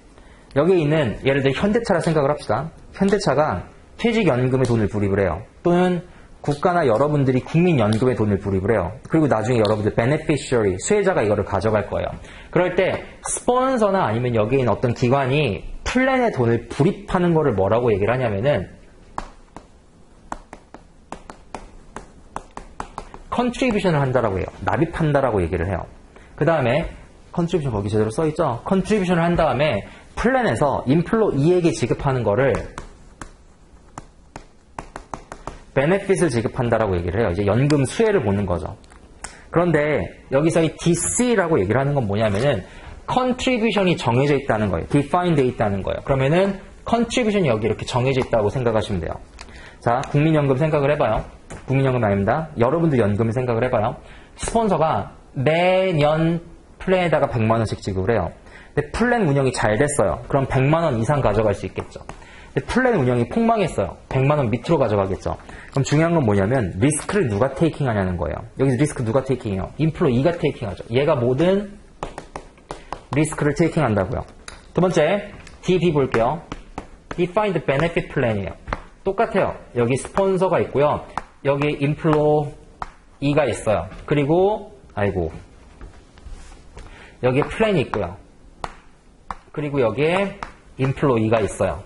여기에 있는 예를 들어 현대차라 생각을 합시다. 현대차가 퇴직연금에 돈을 불입을 해요. 또는 국가나 여러분들이 국민연금에 돈을 불입을 해요. 그리고 나중에 여러분들 beneficiary, 수혜자가 이거를 가져갈 거예요. 그럴 때 스폰서나 아니면 여기에 있는 어떤 기관이 plan에 돈을 불입하는 거를 뭐라고 얘기를 하냐면은 contribution을 한다라고 해요. 납입한다라고 얘기를 해요. 그 다음에 contribution 거기 제대로 써있죠? contribution을 한 다음에 plan에서 employee에게 지급하는 거를 benefit을 지급한다라고 얘기를 해요. 이제 연금 수혜를 보는 거죠. 그런데 여기서 이 DC라고 얘기를 하는 건 뭐냐면은 contribution이 정해져 있다는 거예요. defined 돼 있다는 거예요. 그러면은 contribution이 여기 이렇게 정해져 있다고 생각하시면 돼요. 자, 국민연금 생각을 해봐요. 국민연금 아닙니다. 여러분도 연금을 생각을 해봐요. 스폰서가 매년 plan에다가 100만 원씩 지급을 해요. 근데 플랜 운영이 잘 됐어요. 그럼 100만 원 이상 가져갈 수 있겠죠. 근데 플랜 운영이 폭망했어요. 100만 원 밑으로 가져가겠죠. 그럼 중요한 건 뭐냐면 리스크를 누가 taking 하냐는 거예요. 여기서 리스크 누가 taking해요? employee가 taking하죠. 얘가 모든 리스크를 taking 한다고요. 두 번째, DB 볼게요. Defined Benefit Plan이에요. 똑같아요. 여기 스폰서가 있고요. 여기 employee가 있어요. 그리고 아이고 여기에 plan이 있고요. 그리고 여기에 employee가 있어요.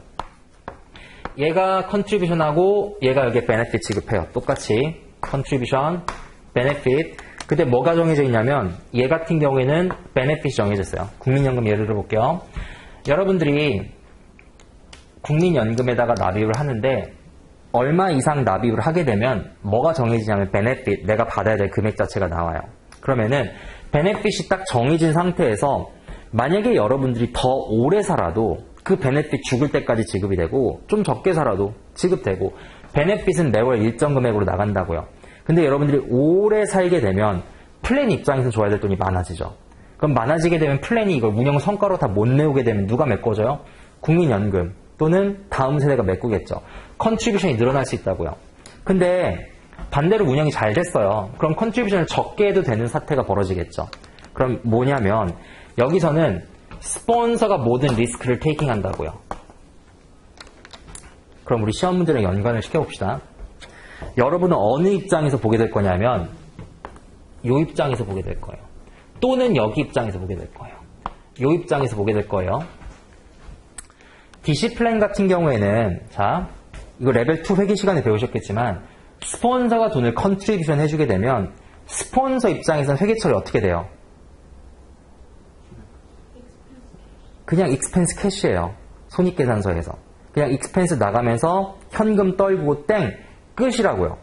얘가 contribution하고 얘가 여기에 benefit 지급해요. 똑같이 contribution, benefit. 근데 뭐가 정해져 있냐면 얘 같은 경우에는 benefit이 정해져 있어요. 국민연금 예를 들어볼게요. 여러분들이 국민연금에다가 납입을 하는데 얼마 이상 납입을 하게 되면 뭐가 정해지냐면 benefit, 내가 받아야 될 금액 자체가 나와요. 그러면은 benefit이 딱 정해진 상태에서 만약에 여러분들이 더 오래 살아도 그 benefit 죽을 때까지 지급이 되고 좀 적게 살아도 지급되고 benefit은 매월 일정 금액으로 나간다고요. 근데 여러분들이 오래 살게 되면 플랜 입장에서 줘야 될 돈이 많아지죠. 그럼 많아지게 되면 plan이 이걸 운영 성과로 다 못 내오게 되면 누가 메꿔줘요? 국민연금 또는 다음 세대가 메꾸겠죠. contribution이 늘어날 수 있다고요. 근데 반대로 운영이 잘 됐어요. 그럼 contribution을 적게 해도 되는 사태가 벌어지겠죠. 그럼 뭐냐면 여기서는 스폰서가 모든 리스크를 taking 한다고요. 그럼 우리 시험 문제랑 연관을 시켜봅시다. 여러분은 어느 입장에서 보게 될 거냐면 이 입장에서 보게 될 거예요. 또는 여기 입장에서 보게 될 거예요. 이 입장에서 보게 될 거예요. DC plan 같은 경우에는 자 이거 레벨 2 회계 시간에 배우셨겠지만 스폰서가 돈을 contribution 해주게 되면 스폰서 입장에서는 회계 처리 어떻게 돼요? 그냥 expense cash예요. 손익계산서에서. 그냥 expense 나가면서 현금 떨고 땡 끝이라고요.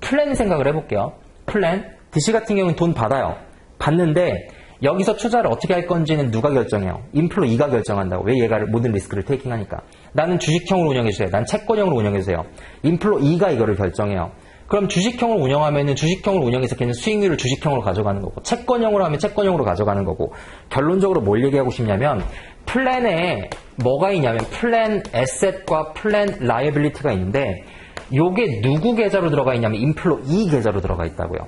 플랜 생각을 해볼게요. plan DC 같은 경우는 돈 받아요. 받는데 여기서 투자를 어떻게 할 건지는 누가 결정해요? employee가 결정한다고. 왜 얘가 모든 리스크를 taking하니까. 나는 주식형으로 운영해주세요. 난 채권형으로 운영해주세요. employee가 이거를 결정해요. 그럼 주식형으로 운영하면은 주식형으로 운영해서 걔는 수익률을 주식형으로 가져가는 거고 채권형으로 하면 채권형으로 가져가는 거고 결론적으로 뭘 얘기하고 싶냐면 plan에 뭐가 있냐면 plan asset과 plan liability가 있는데 요게 누구 계좌로 들어가 있냐면 employee 계좌로 들어가 있다고요.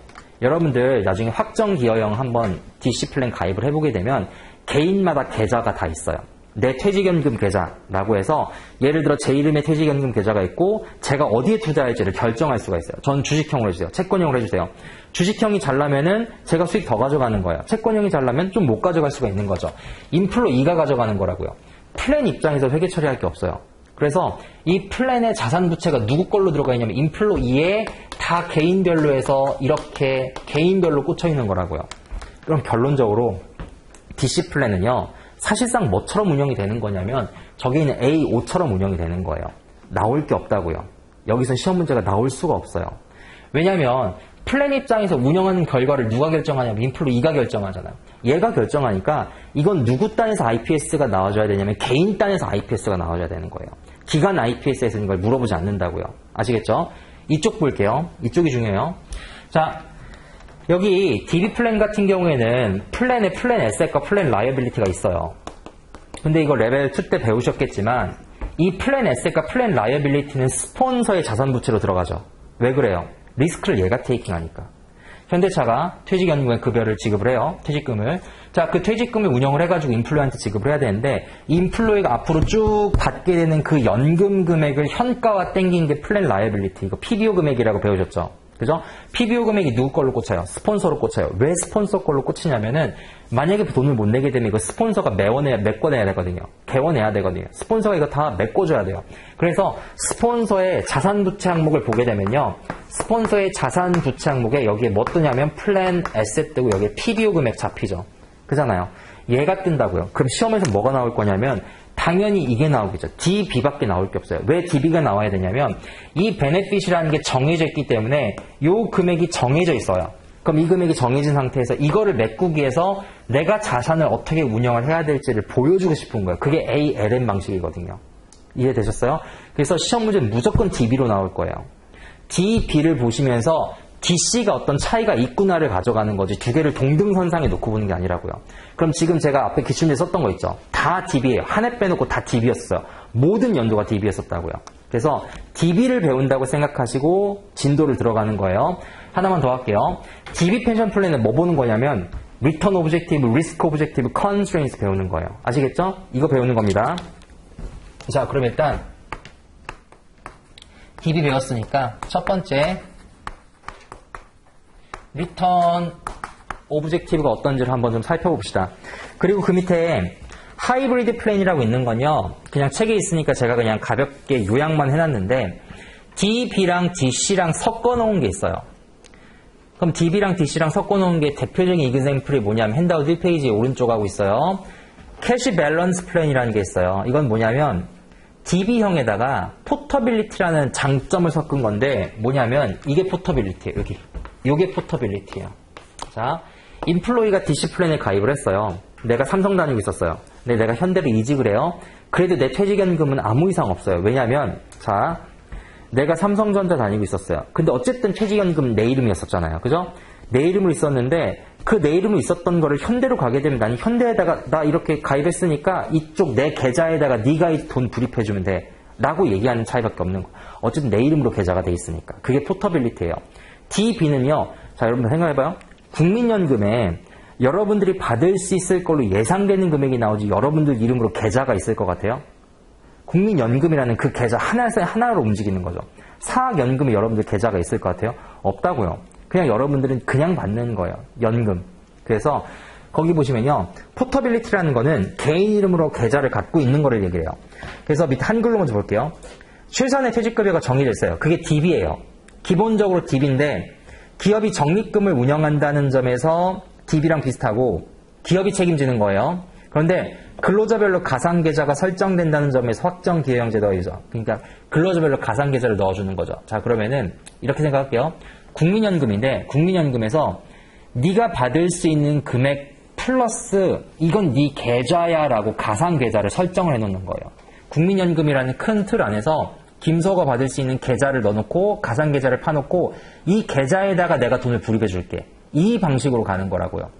여러분들 나중에 확정 기여형 한번 DC plan 가입을 해보게 되면 개인마다 계좌가 다 있어요. 내 퇴직연금 계좌라고 해서 예를 들어 제 이름의 퇴직연금 계좌가 있고 제가 어디에 투자할지를 결정할 수가 있어요. 전 주식형으로 해주세요. 채권형으로 해주세요. 주식형이 잘나면은 제가 수익 더 가져가는 거예요. 채권형이 잘나면 좀 못 가져갈 수가 있는 거죠. employee가 가져가는 거라고요. 플랜 입장에서 회계 처리할 게 없어요. 그래서 이 plan의 자산 부채가 누구 걸로 들어가 있냐면 employee에 다 개인별로 해서 이렇게 개인별로 꽂혀 있는 거라고요. 그럼 결론적으로 DC 플랜은요. 사실상 뭐처럼 운영이 되는 거냐면 저기 있는 A5처럼 운영이 되는 거예요. 나올 게 없다고요. 여기서 시험 문제가 나올 수가 없어요. 왜냐하면 플랜 입장에서 운영하는 결과를 누가 결정하냐면 인플로 2가 결정하잖아요. 얘가 결정하니까 이건 누구 단에서 IPS가 나와줘야 되냐면 개인 단에서 IPS가 나와줘야 되는 거예요. 기관 IPS에서 이걸 물어보지 않는다고요. 아시겠죠? 이쪽 볼게요. 이쪽이 중요해요. 자, 여기 DB plan 같은 경우에는 plan에 plan asset과 plan liability가 있어요. 근데 이거 레벨 2 때 배우셨겠지만 이 plan asset과 plan liability는 스폰서의 자산 부채로 들어가죠. 왜 그래요? 리스크를 얘가 taking하니까. 현대차가 퇴직연금의 급여를 지급을 해요. 퇴직금을. 자, 그 퇴직금을 운영을 해가지고 employee한테 지급을 해야 되는데 employee가 앞으로 쭉 받게 되는 그 연금 금액을 현가화 땡긴 게 plan liability. 이거 PBO 금액이라고 배우셨죠? 그죠? PBO 금액이 누구 걸로 꽂혀요? 스폰서로 꽂혀요. 왜 스폰서 걸로 꽂히냐면은 만약에 돈을 못 내게 되면 이거 스폰서가 메워내야 메꿔내야 되거든요. 개원해야 되거든요. 스폰서가 이거 다 메꿔줘야 돼요. 그래서 스폰서의 자산 부채 항목을 보게 되면요. 스폰서의 자산 부채 항목에 여기에 뭐 뜨냐면 plan asset 뜨고 여기에 PBO 금액 잡히죠. 그잖아요. 얘가 뜬다고요. 그럼 시험에서 뭐가 나올 거냐면 당연히 이게 나오겠죠. DB밖에 나올 게 없어요. 왜 DB가 나와야 되냐면 이 베네핏이라는 게 정해져 있기 때문에 이 금액이 정해져 있어요. 그럼 이 금액이 정해진 상태에서 이거를 메꾸기 위해서 내가 자산을 어떻게 운영을 해야 될지를 보여주고 싶은 거예요. 그게 ALM 방식이거든요. 이해되셨어요? 그래서 시험 문제는 무조건 DB로 나올 거예요. DB를 보시면서 DC가 어떤 차이가 있구나를 가져가는 거지 두 개를 동등선상에 놓고 보는 게 아니라고요. 그럼 지금 제가 앞에 기출문제 썼던 거 있죠. 다 DB예요. 한 해 빼놓고 다 DB였어요. 모든 연도가 DB였었다고요. 그래서 DB를 배운다고 생각하시고 진도를 들어가는 거예요. 하나만 더 할게요. DB pension plan은 뭐 보는 거냐면 return objective, risk objective, constraints 배우는 거예요. 아시겠죠? 이거 배우는 겁니다. 자, 그럼 일단 DB 배웠으니까 첫 번째 return objective가 어떤지를 한번 좀 살펴봅시다. 그리고 그 밑에 hybrid plan이라고 있는 건요. 그냥 책에 있으니까 제가 그냥 가볍게 요약만 해놨는데 DB랑 DC랑 섞어 놓은 게 있어요. 그럼 DB랑 DC랑 섞어 놓은 게 대표적인 example이 뭐냐면 handout 1페이지 오른쪽 하고 있어요. cash balance plan이라는 게 있어요. 이건 뭐냐면 DB형에다가 portability라는 장점을 섞은 건데 뭐냐면 이게 portability예요. 여기. 이게 포터빌리티예요. 자, 인플로이가 DC 플랜에 가입을 했어요. 내가 삼성 다니고 있었어요. 근데 내가 현대를 이직을 해요. 그래도 내 퇴직연금은 아무 이상 없어요. 왜냐하면 자, 내가 삼성전자 다니고 있었어요. 근데 어쨌든 퇴직연금 내 이름이었었잖아요. 그죠? 내 이름으로 있었는데 그 내 이름으로 있었던 거를 현대로 가게 되면 나는 현대에다가 나 이렇게 가입했으니까 이쪽 내 계좌에다가 네가 이돈 불입해주면 돼. 라고 얘기하는 차이밖에 없는 거. 어쨌든 내 이름으로 계좌가 돼 있으니까. 그게 portability예요. DB는요. 자, 여러분들 생각해봐요. 국민연금에 여러분들이 받을 수 있을 걸로 예상되는 금액이 나오지 여러분들 이름으로 계좌가 있을 것 같아요? 국민연금이라는 그 계좌 하나에서 하나로 움직이는 거죠. 사학연금에 여러분들 계좌가 있을 것 같아요? 없다고요. 그냥 여러분들은 그냥 받는 거예요. 연금. 그래서 거기 보시면요. portability라는 거는 개인 이름으로 계좌를 갖고 있는 거를 얘기해요. 그래서 밑에 한글로 먼저 볼게요. 최선의 퇴직급여가 정해져 있어요. 그게 DB예요. 기본적으로 DB인데 기업이 적립금을 운영한다는 점에서 DB랑 비슷하고 기업이 책임지는 거예요. 그런데 근로자별로 가상계좌가 설정된다는 점에서 확정 기회형제 넣어야죠. 그러니까 근로자별로 가상계좌를 넣어주는 거죠. 자 그러면은 이렇게 생각할게요. 국민연금인데 국민연금에서 네가 받을 수 있는 금액 플러스 이건 네 계좌야라고 가상계좌를 설정을 해놓는 거예요. 국민연금이라는 큰 틀 안에서 김서가 받을 수 있는 계좌를 넣어놓고 가상 계좌를 파놓고 이 계좌에다가 내가 돈을 불입해줄게. 이 방식으로 가는 거라고요.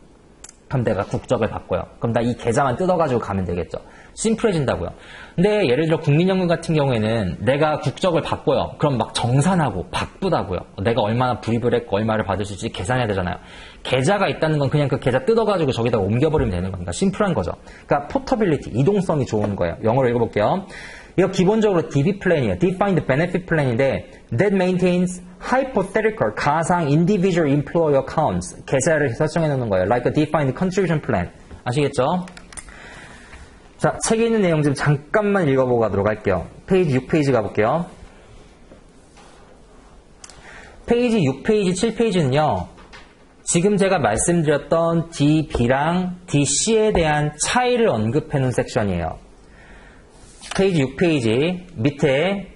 그럼 내가 국적을 바꿔요. 그럼 나 이 계좌만 뜯어가지고 가면 되겠죠. 심플해진다고요. 근데 예를 들어 국민연금 같은 경우에는 내가 국적을 바꿔요. 그럼 막 정산하고 바쁘다고요. 내가 얼마나 불입을 했고 얼마를 받을 수 있을지 계산해야 되잖아요. 계좌가 있다는 건 그냥 그 계좌 뜯어가지고 저기다가 옮겨버리면 되는 겁니다. 심플한 거죠. 그러니까 portability, 이동성이 좋은 거예요. 영어로 읽어볼게요. 이거 기본적으로 DB plan이에요. Defined Benefit plan인데 that maintains hypothetical 가상 individual employee accounts 계좌를 설정해 놓는 거예요. Like a defined contribution plan. 아시겠죠? 자, 책에 있는 내용 좀 잠깐만 읽어보고 가도록 할게요. 페이지 6페이지 가볼게요. 페이지 6페이지, 7페이지는요. 지금 제가 말씀드렸던 D, B랑 D, C에 대한 차이를 언급해 놓은 섹션이에요. 페이지 6페이지 밑에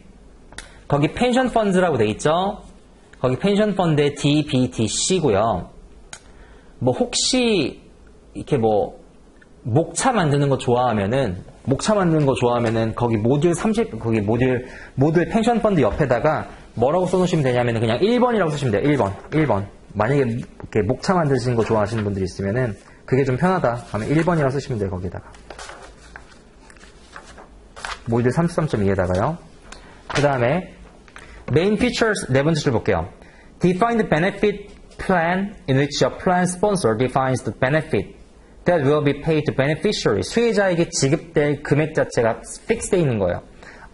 거기 pension fund라고 돼 있죠? 거기 pension fund의 D, B, D, C고요. 뭐 혹시 이렇게 뭐 목차 만드는 거 좋아하면은 목차 만드는 거 좋아하면은 거기 모듈 30 거기 모듈 모듈 pension fund 옆에다가 뭐라고 써놓으시면 되냐면은 그냥 1번이라고 쓰시면 돼요. 1번, 1번. 만약에 이렇게 목차 만드시는 거 좋아하시는 분들이 있으면은 그게 좀 편하다. 하면 1번이라고 쓰시면 돼요. 거기다가. 모듈 33.2에다가요. 그 다음에 main features 네 번째 줄 볼게요. Define the benefit plan in which your plan sponsor defines the benefit that will be paid to beneficiary. 수혜자에게 지급될 금액 자체가 fix돼 있는 거예요.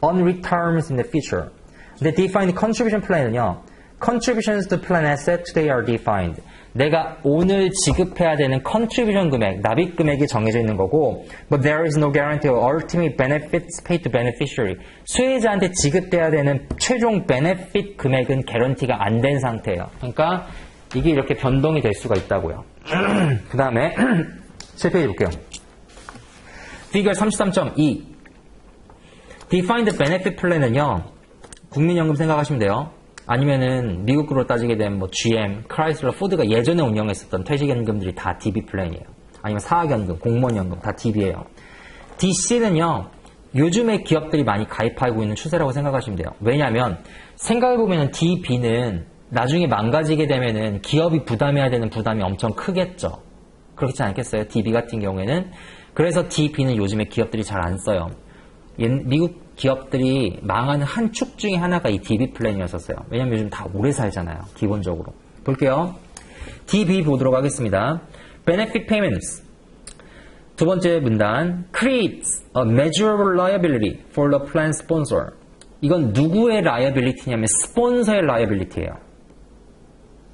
On returns in the future. 근데 defined contribution plan은요. Contributions to plan asset today are defined. 내가 오늘 지급해야 되는 컨트리뷰션 금액, 납입 금액이 정해져 있는 거고, but there is no guarantee of ultimate benefits paid to beneficiary. 수혜자한테 지급돼야 되는 최종 베네핏 금액은 개런티가 안 된 상태예요. 그러니까 이게 이렇게 변동이 될 수가 있다고요. 그 다음에 7페이지 볼게요. Figure 33.2 Defined Benefit Plan은요. 국민연금 생각하시면 돼요. 아니면은 미국으로 따지게 되면 뭐 GM, 크라이슬러, 포드가 예전에 운영했었던 퇴직연금들이 다 DB plan이에요. 아니면 사학연금, 공무원연금 다 DB예요. DC는요. 요즘에 기업들이 많이 가입하고 있는 추세라고 생각하시면 돼요. 왜냐하면 생각해보면 DB는 나중에 망가지게 되면은 기업이 부담해야 되는 부담이 엄청 크겠죠. 그렇지 않겠어요? DB 같은 경우에는. 그래서 DB는 요즘에 기업들이 잘 안 써요. 미국 기업들이 망하는 한 축 중에 하나가 이 DB 플랜이었었어요. 왜냐면 요즘 다 오래 살잖아요. 기본적으로. 볼게요. DB 보도록 하겠습니다. Benefit Payments. 두 번째 문단. Creates a measurable liability for the plan sponsor. 이건 누구의 liability냐면 스폰서의 liability예요.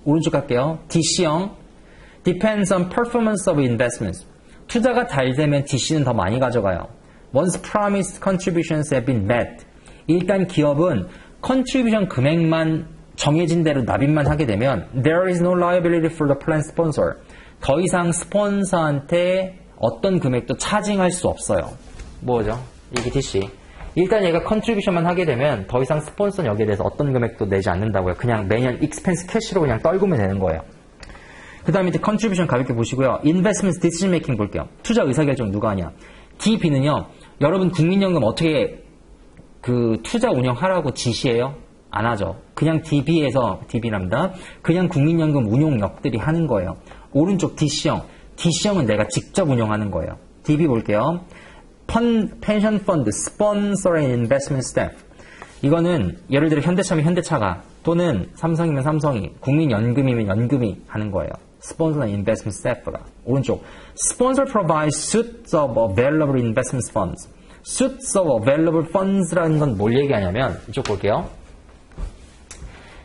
오른쪽 갈게요. DC형. Depends on performance of investments. 투자가 잘 되면 DC는 더 많이 가져가요. Once promised contributions have been met. 일단 기업은 contribution 금액만 정해진 대로 납입만 하게 되면 there is no liability for the plan sponsor. 더 이상 스폰서한테 어떤 금액도 차징할 수 없어요. 뭐죠? 이게 DC. 일단 얘가 contribution만 하게 되면 더 이상 스폰서는 여기에 대해서 어떤 금액도 내지 않는다고요. 그냥 매년 expense cash로 그냥 떨구면 되는 거예요. 그 다음에 이제 contribution 가볍게 보시고요. investment decision making 볼게요. 투자 의사결정 누가 하냐. DB는요. 여러분 국민연금 어떻게 그 투자 운영하라고 지시해요? 안 하죠. 그냥 DB에서 DB랍니다. 그냥 국민연금 운용역들이 하는 거예요. 오른쪽 DC형. DC형은 내가 직접 운영하는 거예요. DB 볼게요. 펀, pension fund, sponsor and investment staff. 이거는 예를 들어 현대차면 현대차가 또는 삼성이면 삼성이 국민연금이면 연금이 하는 거예요. 스폰서 인베스트먼트 스태프가 오른쪽 sponsor provides suites of available investment funds suites of available funds라는 건 뭘 얘기하냐면 이쪽 볼게요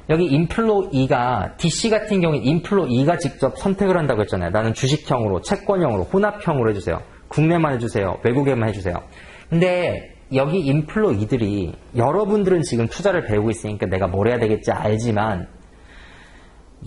여기 인플로 E가 DC 같은 경우에 인플로 E가 직접 선택을 한다고 했잖아요. 나는 주식형으로, 채권형으로, 혼합형으로 해주세요. 국내만 해주세요. 외국에만 해주세요. 근데 여기 인플로 E들이 여러분들은 지금 투자를 배우고 있으니까 내가 뭘 해야 되겠지 알지만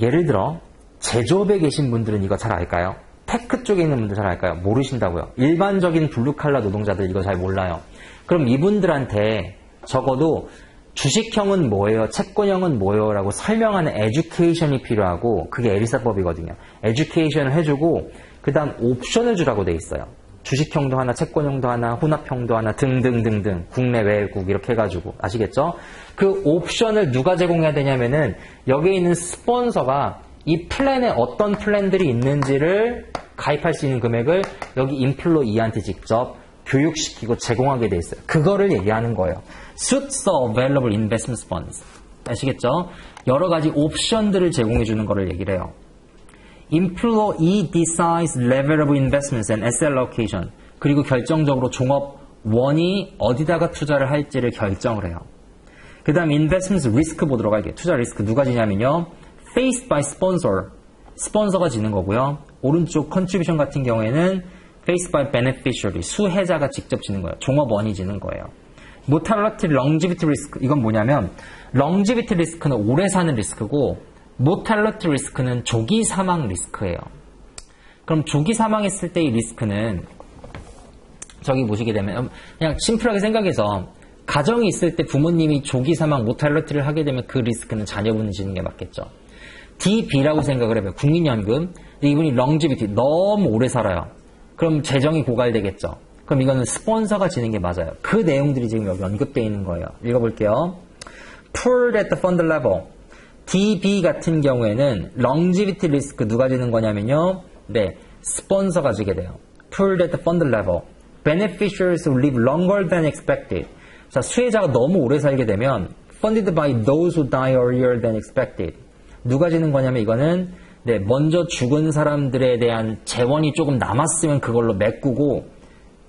예를 들어 제조업에 계신 분들은 이거 잘 알까요? 테크 쪽에 있는 분들 잘 알까요? 모르신다고요. 일반적인 블루칼라 노동자들 이거 잘 몰라요. 그럼 이분들한테 적어도 주식형은 뭐예요? 채권형은 뭐예요? 라고 설명하는 education이 필요하고 그게 ERISA법이거든요. education을 해주고 그 다음 옵션을 주라고 돼 있어요. 주식형도 하나, 채권형도 하나, 혼합형도 하나 등등등등 국내 외국 이렇게 해가지고 아시겠죠? 그 옵션을 누가 제공해야 되냐면은 여기에 있는 스폰서가 이 플랜에 어떤 플랜들이 있는지를 가입할 수 있는 금액을 여기 인플로이한테 직접 교육시키고 제공하게 돼 있어요. 그거를 얘기하는 거예요. Suits Available Investment Funds. 아시겠죠? 여러 가지 옵션들을 제공해 주는 거를 얘기를 해요. Employee decides level of investments and asset allocation. 그리고 결정적으로 종업 원이 어디다가 투자를 할지를 결정을 해요. 그 다음 investments risk 보도록 할게요. 투자 리스크 누가 지냐면요. Faced by sponsor. 스폰서가 지는 거고요. 오른쪽 contribution 같은 경우에는 faced by beneficiary. 수혜자가 직접 지는 거예요. 종업원이 지는 거예요. mortality longevity risk. 이건 뭐냐면 longevity 리스크는 오래 사는 리스크고 mortality 리스크는 조기 사망 리스크예요. 그럼 조기 사망했을 때의 리스크는 저기 보시게 되면 그냥 심플하게 생각해서 가정이 있을 때 부모님이 조기 사망 모탈러티를 하게 되면 그 리스크는 자녀분이 지는 게 맞겠죠. DB라고 생각을 해봐요. 국민연금. 이분이 렁지비티 너무 오래 살아요. 그럼 재정이 고갈되겠죠. 그럼 이거는 스폰서가 지는 게 맞아요. 그 내용들이 지금 여기 언급되어 있는 거예요. 읽어볼게요. Poor at the fund level. DB 같은 경우에는 렁지비티 리스크 누가 지는 거냐면요. 네, 스폰서가 지게 돼요. Poor at the fund level. Beneficiaries live longer than expected. 자, 수혜자가 너무 오래 살게 되면 funded by those who die earlier than expected. 누가 지는 거냐면 이거는 네, 먼저 죽은 사람들에 대한 재원이 조금 남았으면 그걸로 메꾸고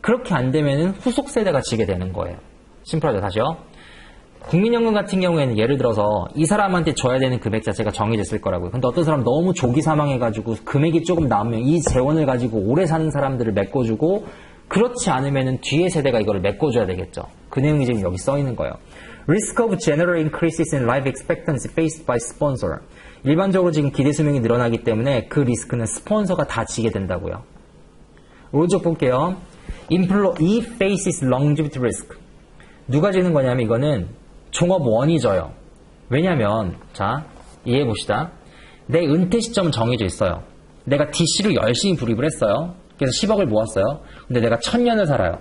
그렇게 안 되면은 후속 세대가 지게 되는 거예요. 심플하죠, 다시요. 국민연금 같은 경우에는 예를 들어서 이 사람한테 줘야 되는 금액 자체가 정해졌을 거라고요. 근데 어떤 사람 너무 조기 사망해가지고 금액이 조금 남으면 이 재원을 가지고 오래 사는 사람들을 메꿔주고 그렇지 않으면은 뒤에 세대가 이걸 메꿔줘야 되겠죠. 그 내용이 지금 여기 써 있는 거예요. Risk of general increases in life expectancy faced by sponsor. 일반적으로 지금 기대 수명이 늘어나기 때문에 그 리스크는 스폰서가 다 지게 된다고요. 오른쪽 볼게요. Employee faces longevity risk. 누가 지는 거냐면 이거는 종업원이 져요. 왜냐면 자 이해해 봅시다. 내 은퇴 시점 정해져 있어요. 내가 DC로 열심히 불입을 했어요. 그래서 10억을 모았어요. 근데 내가 천년을 살아요.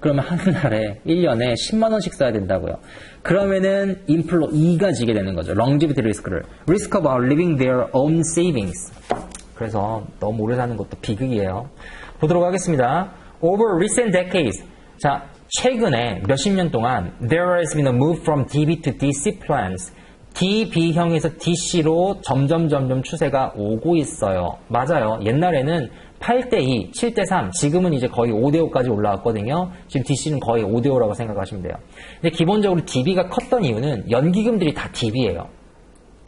그러면 한 달에 1년에 10만 원씩 써야 된다고요. 그러면은 인플로 2가 지게 되는 거죠. longevity 리스크를. risk of outliving their own savings. 그래서 너무 오래 사는 것도 비극이에요. 보도록 하겠습니다. Over recent decades. 자, 최근에 몇십 년 동안 there has been a move from DB to DC plans. DB형에서 DC로 점점 점점 추세가 오고 있어요. 맞아요. 옛날에는 8대2, 7대3, 지금은 이제 거의 5대5까지 올라왔거든요. 지금 DC는 거의 5대5라고 생각하시면 돼요. 근데 기본적으로 DB가 컸던 이유는 연기금들이 다 DB예요.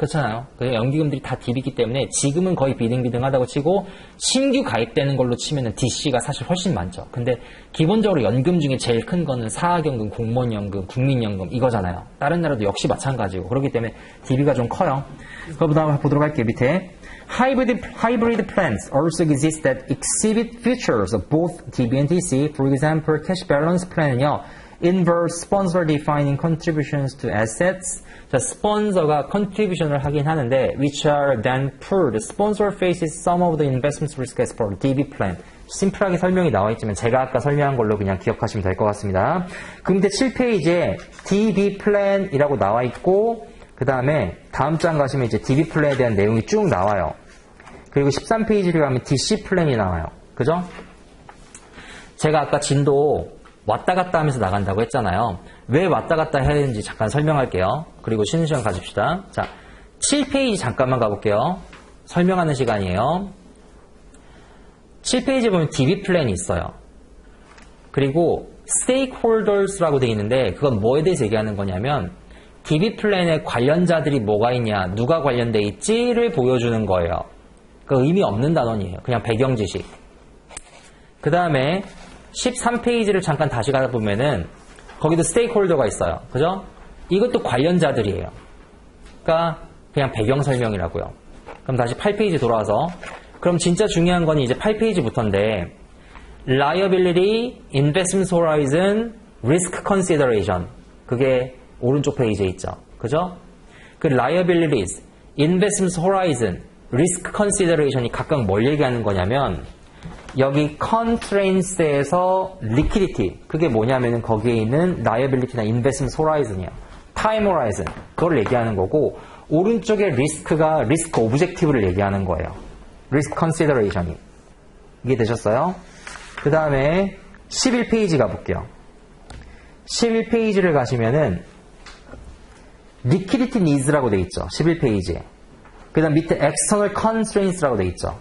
그렇잖아요. 그래서 연기금들이 다 DB이기 때문에 지금은 거의 비등비등하다고 치고 신규 가입되는 걸로 치면은 DC가 사실 훨씬 많죠. 근데 기본적으로 연금 중에 제일 큰 거는 사학연금, 공무원연금, 국민연금 이거잖아요. 다른 나라도 역시 마찬가지고 그렇기 때문에 DB가 좀 커요. 그거보다 보도록 할게요. 밑에 Hybrid, hybrid plans also exist that exhibit features of both DB and DC. For example, cash balance plan은요, involves sponsor defining contributions to assets. 자, 스폰서가 contribution을 하긴 하는데, which are then pooled. Sponsor faces some of the investment risk as per DB plan. 심플하게 설명이 나와 있지만 제가 아까 설명한 걸로 그냥 기억하시면 될 것 같습니다. 그 밑에 7페이지에 DB plan이라고 나와 있고, 그 다음에 다음 장 가시면 이제 DB 플랜에 대한 내용이 쭉 나와요. 그리고 13페이지를 가면 DC 플랜이 나와요. 그죠? 제가 아까 진도 왔다 갔다 하면서 나간다고 했잖아요. 왜 왔다 갔다 해야 되는지 잠깐 설명할게요. 그리고 쉬는 시간 가집시다. 자, 7페이지 잠깐만 가볼게요. 설명하는 시간이에요. 7페이지 보면 DB 플랜이 있어요. 그리고 stakeholders라고 되어 있는데 그건 뭐에 대해서 얘기하는 거냐면 DB 플랜의 관련자들이 뭐가 있냐, 누가 관련돼 있지를 보여주는 거예요. 그 의미 없는 단원이에요. 그냥 배경 지식. 그 다음에 13페이지를 잠깐 다시 가다 보면은 거기도 스테이크홀더가 있어요. 그죠? 이것도 관련자들이에요. 그러니까 그냥 배경 설명이라고요. 그럼 다시 8페이지 돌아와서 그럼 진짜 중요한 건 이제 8페이지부터인데 liability, investment horizon, risk consideration 그게 오른쪽 페이지에 있죠. 그죠? 그 liabilities, investment horizon, risk consideration이 각각 뭘 얘기하는 거냐면 여기 constraints에서 liquidity 그게 뭐냐면은 거기에 있는 liability나 investment horizon이야. time horizon 그걸 얘기하는 거고 오른쪽에 risk가 risk objective를 얘기하는 거예요. risk consideration이 이게 되셨어요? 그 다음에 11페이지 가볼게요. 11페이지를 가시면은 liquidity needs라고 돼 있죠. 11페이지에. 그 다음 밑에 external constraints라고 돼 있죠.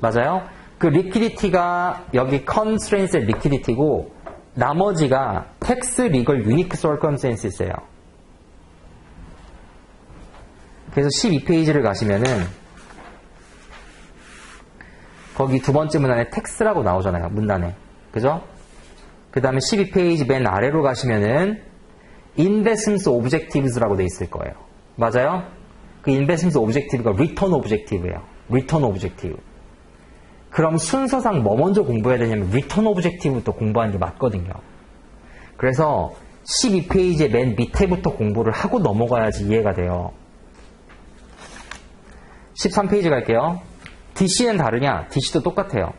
맞아요? 그 liquidity가 여기 constraints의 liquidity고 나머지가 tax, legal, unique circumstances예요. 그래서 12페이지를 가시면은 거기 두 번째 문단에 tax라고 나오잖아요. 문단에. 그죠? 그 다음에 12페이지 맨 아래로 가시면은 investment objectives라고 돼 있을 거예요. 맞아요? 그 investment objective가 return objective예요. return objective. 그럼 순서상 뭐 먼저 공부해야 되냐면 return objective부터 공부하는 게 맞거든요. 그래서 12페이지의 맨 밑에부터 공부를 하고 넘어가야지 이해가 돼요. 13페이지 갈게요. DC는 다르냐? DC도 똑같아요.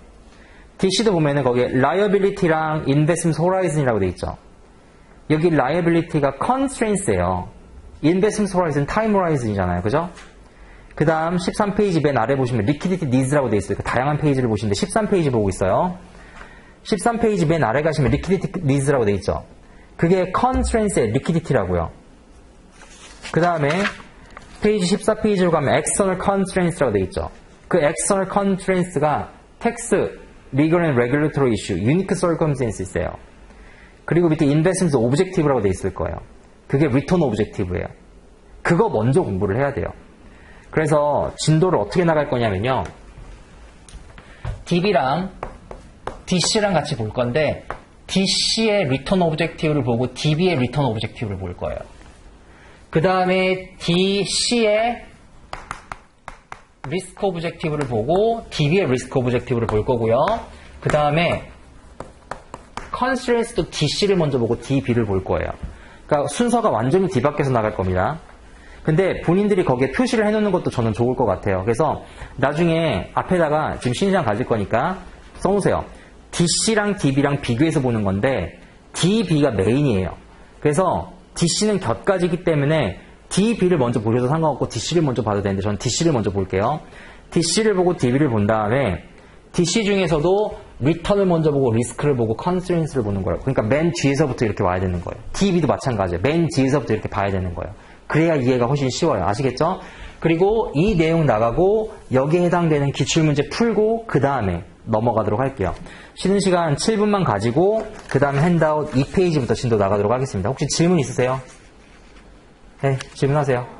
DC도 보면은 거기에 liability랑 investment horizon이라고 돼 있죠. 여기 liability가 constraints예요. investment horizon, time horizon이잖아요. 그죠? 그 다음 13페이지 맨 아래 보시면 liquidity needs라고 돼 있어요. 그 다양한 페이지를 보시는데 13페이지 보고 있어요. 13페이지 맨 아래 가시면 liquidity needs라고 돼 있죠. 그게 constraints의 liquidity라고요. 그 다음에 페이지 14페이지로 가면 external constraints라고 돼 있죠. 그 external constraints가 tax, legal and regulatory issue, unique circumstances예요. 그리고 밑에 investment objective라고 돼 있을 거예요. 그게 return objective예요. 그거 먼저 공부를 해야 돼요. 그래서 진도를 어떻게 나갈 거냐면요. DB랑 DC랑 같이 볼 건데 DC의 return objective를 보고 DB의 return objective를 볼 거예요. 그 다음에 DC의 risk objective를 보고 DB의 risk objective를 볼 거고요. 그 다음에 constraints도 DC를 먼저 보고 DB를 볼 거예요. 그러니까 순서가 완전히 뒤바뀌어서 나갈 겁니다. 근데 본인들이 거기에 표시를 해놓는 것도 저는 좋을 것 같아요. 그래서 나중에 앞에다가 지금 신시장 가질 거니까 써놓으세요. DC랑 DB랑 비교해서 보는 건데 DB가 메인이에요. 그래서 DC는 곁가지기 때문에 DB를 먼저 보셔도 상관없고 DC를 먼저 봐도 되는데 저는 DC를 먼저 볼게요. DC를 보고 DB를 본 다음에 DC 중에서도 return을 먼저 보고 risk를 보고 constraints를 보는 거예요. 그러니까 맨 뒤에서부터 이렇게 와야 되는 거예요. DB도 마찬가지예요. 맨 뒤에서부터 이렇게 봐야 되는 거예요. 그래야 이해가 훨씬 쉬워요. 아시겠죠? 그리고 이 내용 나가고 여기에 해당되는 기출문제 풀고 그 다음에 넘어가도록 할게요. 쉬는 시간 7분만 가지고 그 다음 handout 2페이지부터 진도 나가도록 하겠습니다. 혹시 질문 있으세요? 네, 질문하세요.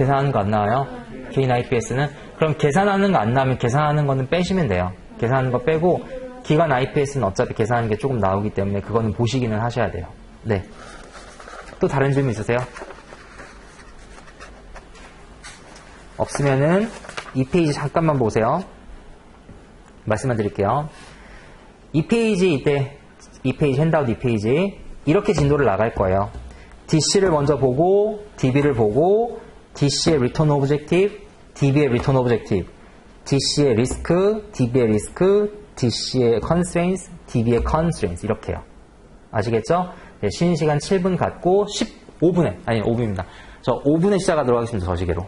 계산하는 거 안 나와요? 개인 IPS는? 그럼 계산하는 거 안 나오면 계산하는 거는 빼시면 돼요. 계산하는 거 빼고 기관 IPS는 어차피 계산하는 게 조금 나오기 때문에 그거는 보시기는 하셔야 돼요. 네. 또 다른 질문 있으세요? 없으면은 이 페이지 잠깐만 보세요. 말씀을 드릴게요. 이 페이지 이때 이 페이지 handout 이 페이지 이렇게 진도를 나갈 거예요. DC를 먼저 보고 DB를 보고 DC의 return objective, DB의 return objective, DC의 리스크, DB의 리스크, DC의 constraints, DB의 constraints 이렇게요. 아시겠죠? 네, 쉬는 시간 7분 갖고 15분에 아니 5분입니다. 저 5분에 시작하도록 하겠습니다. 저 시계로.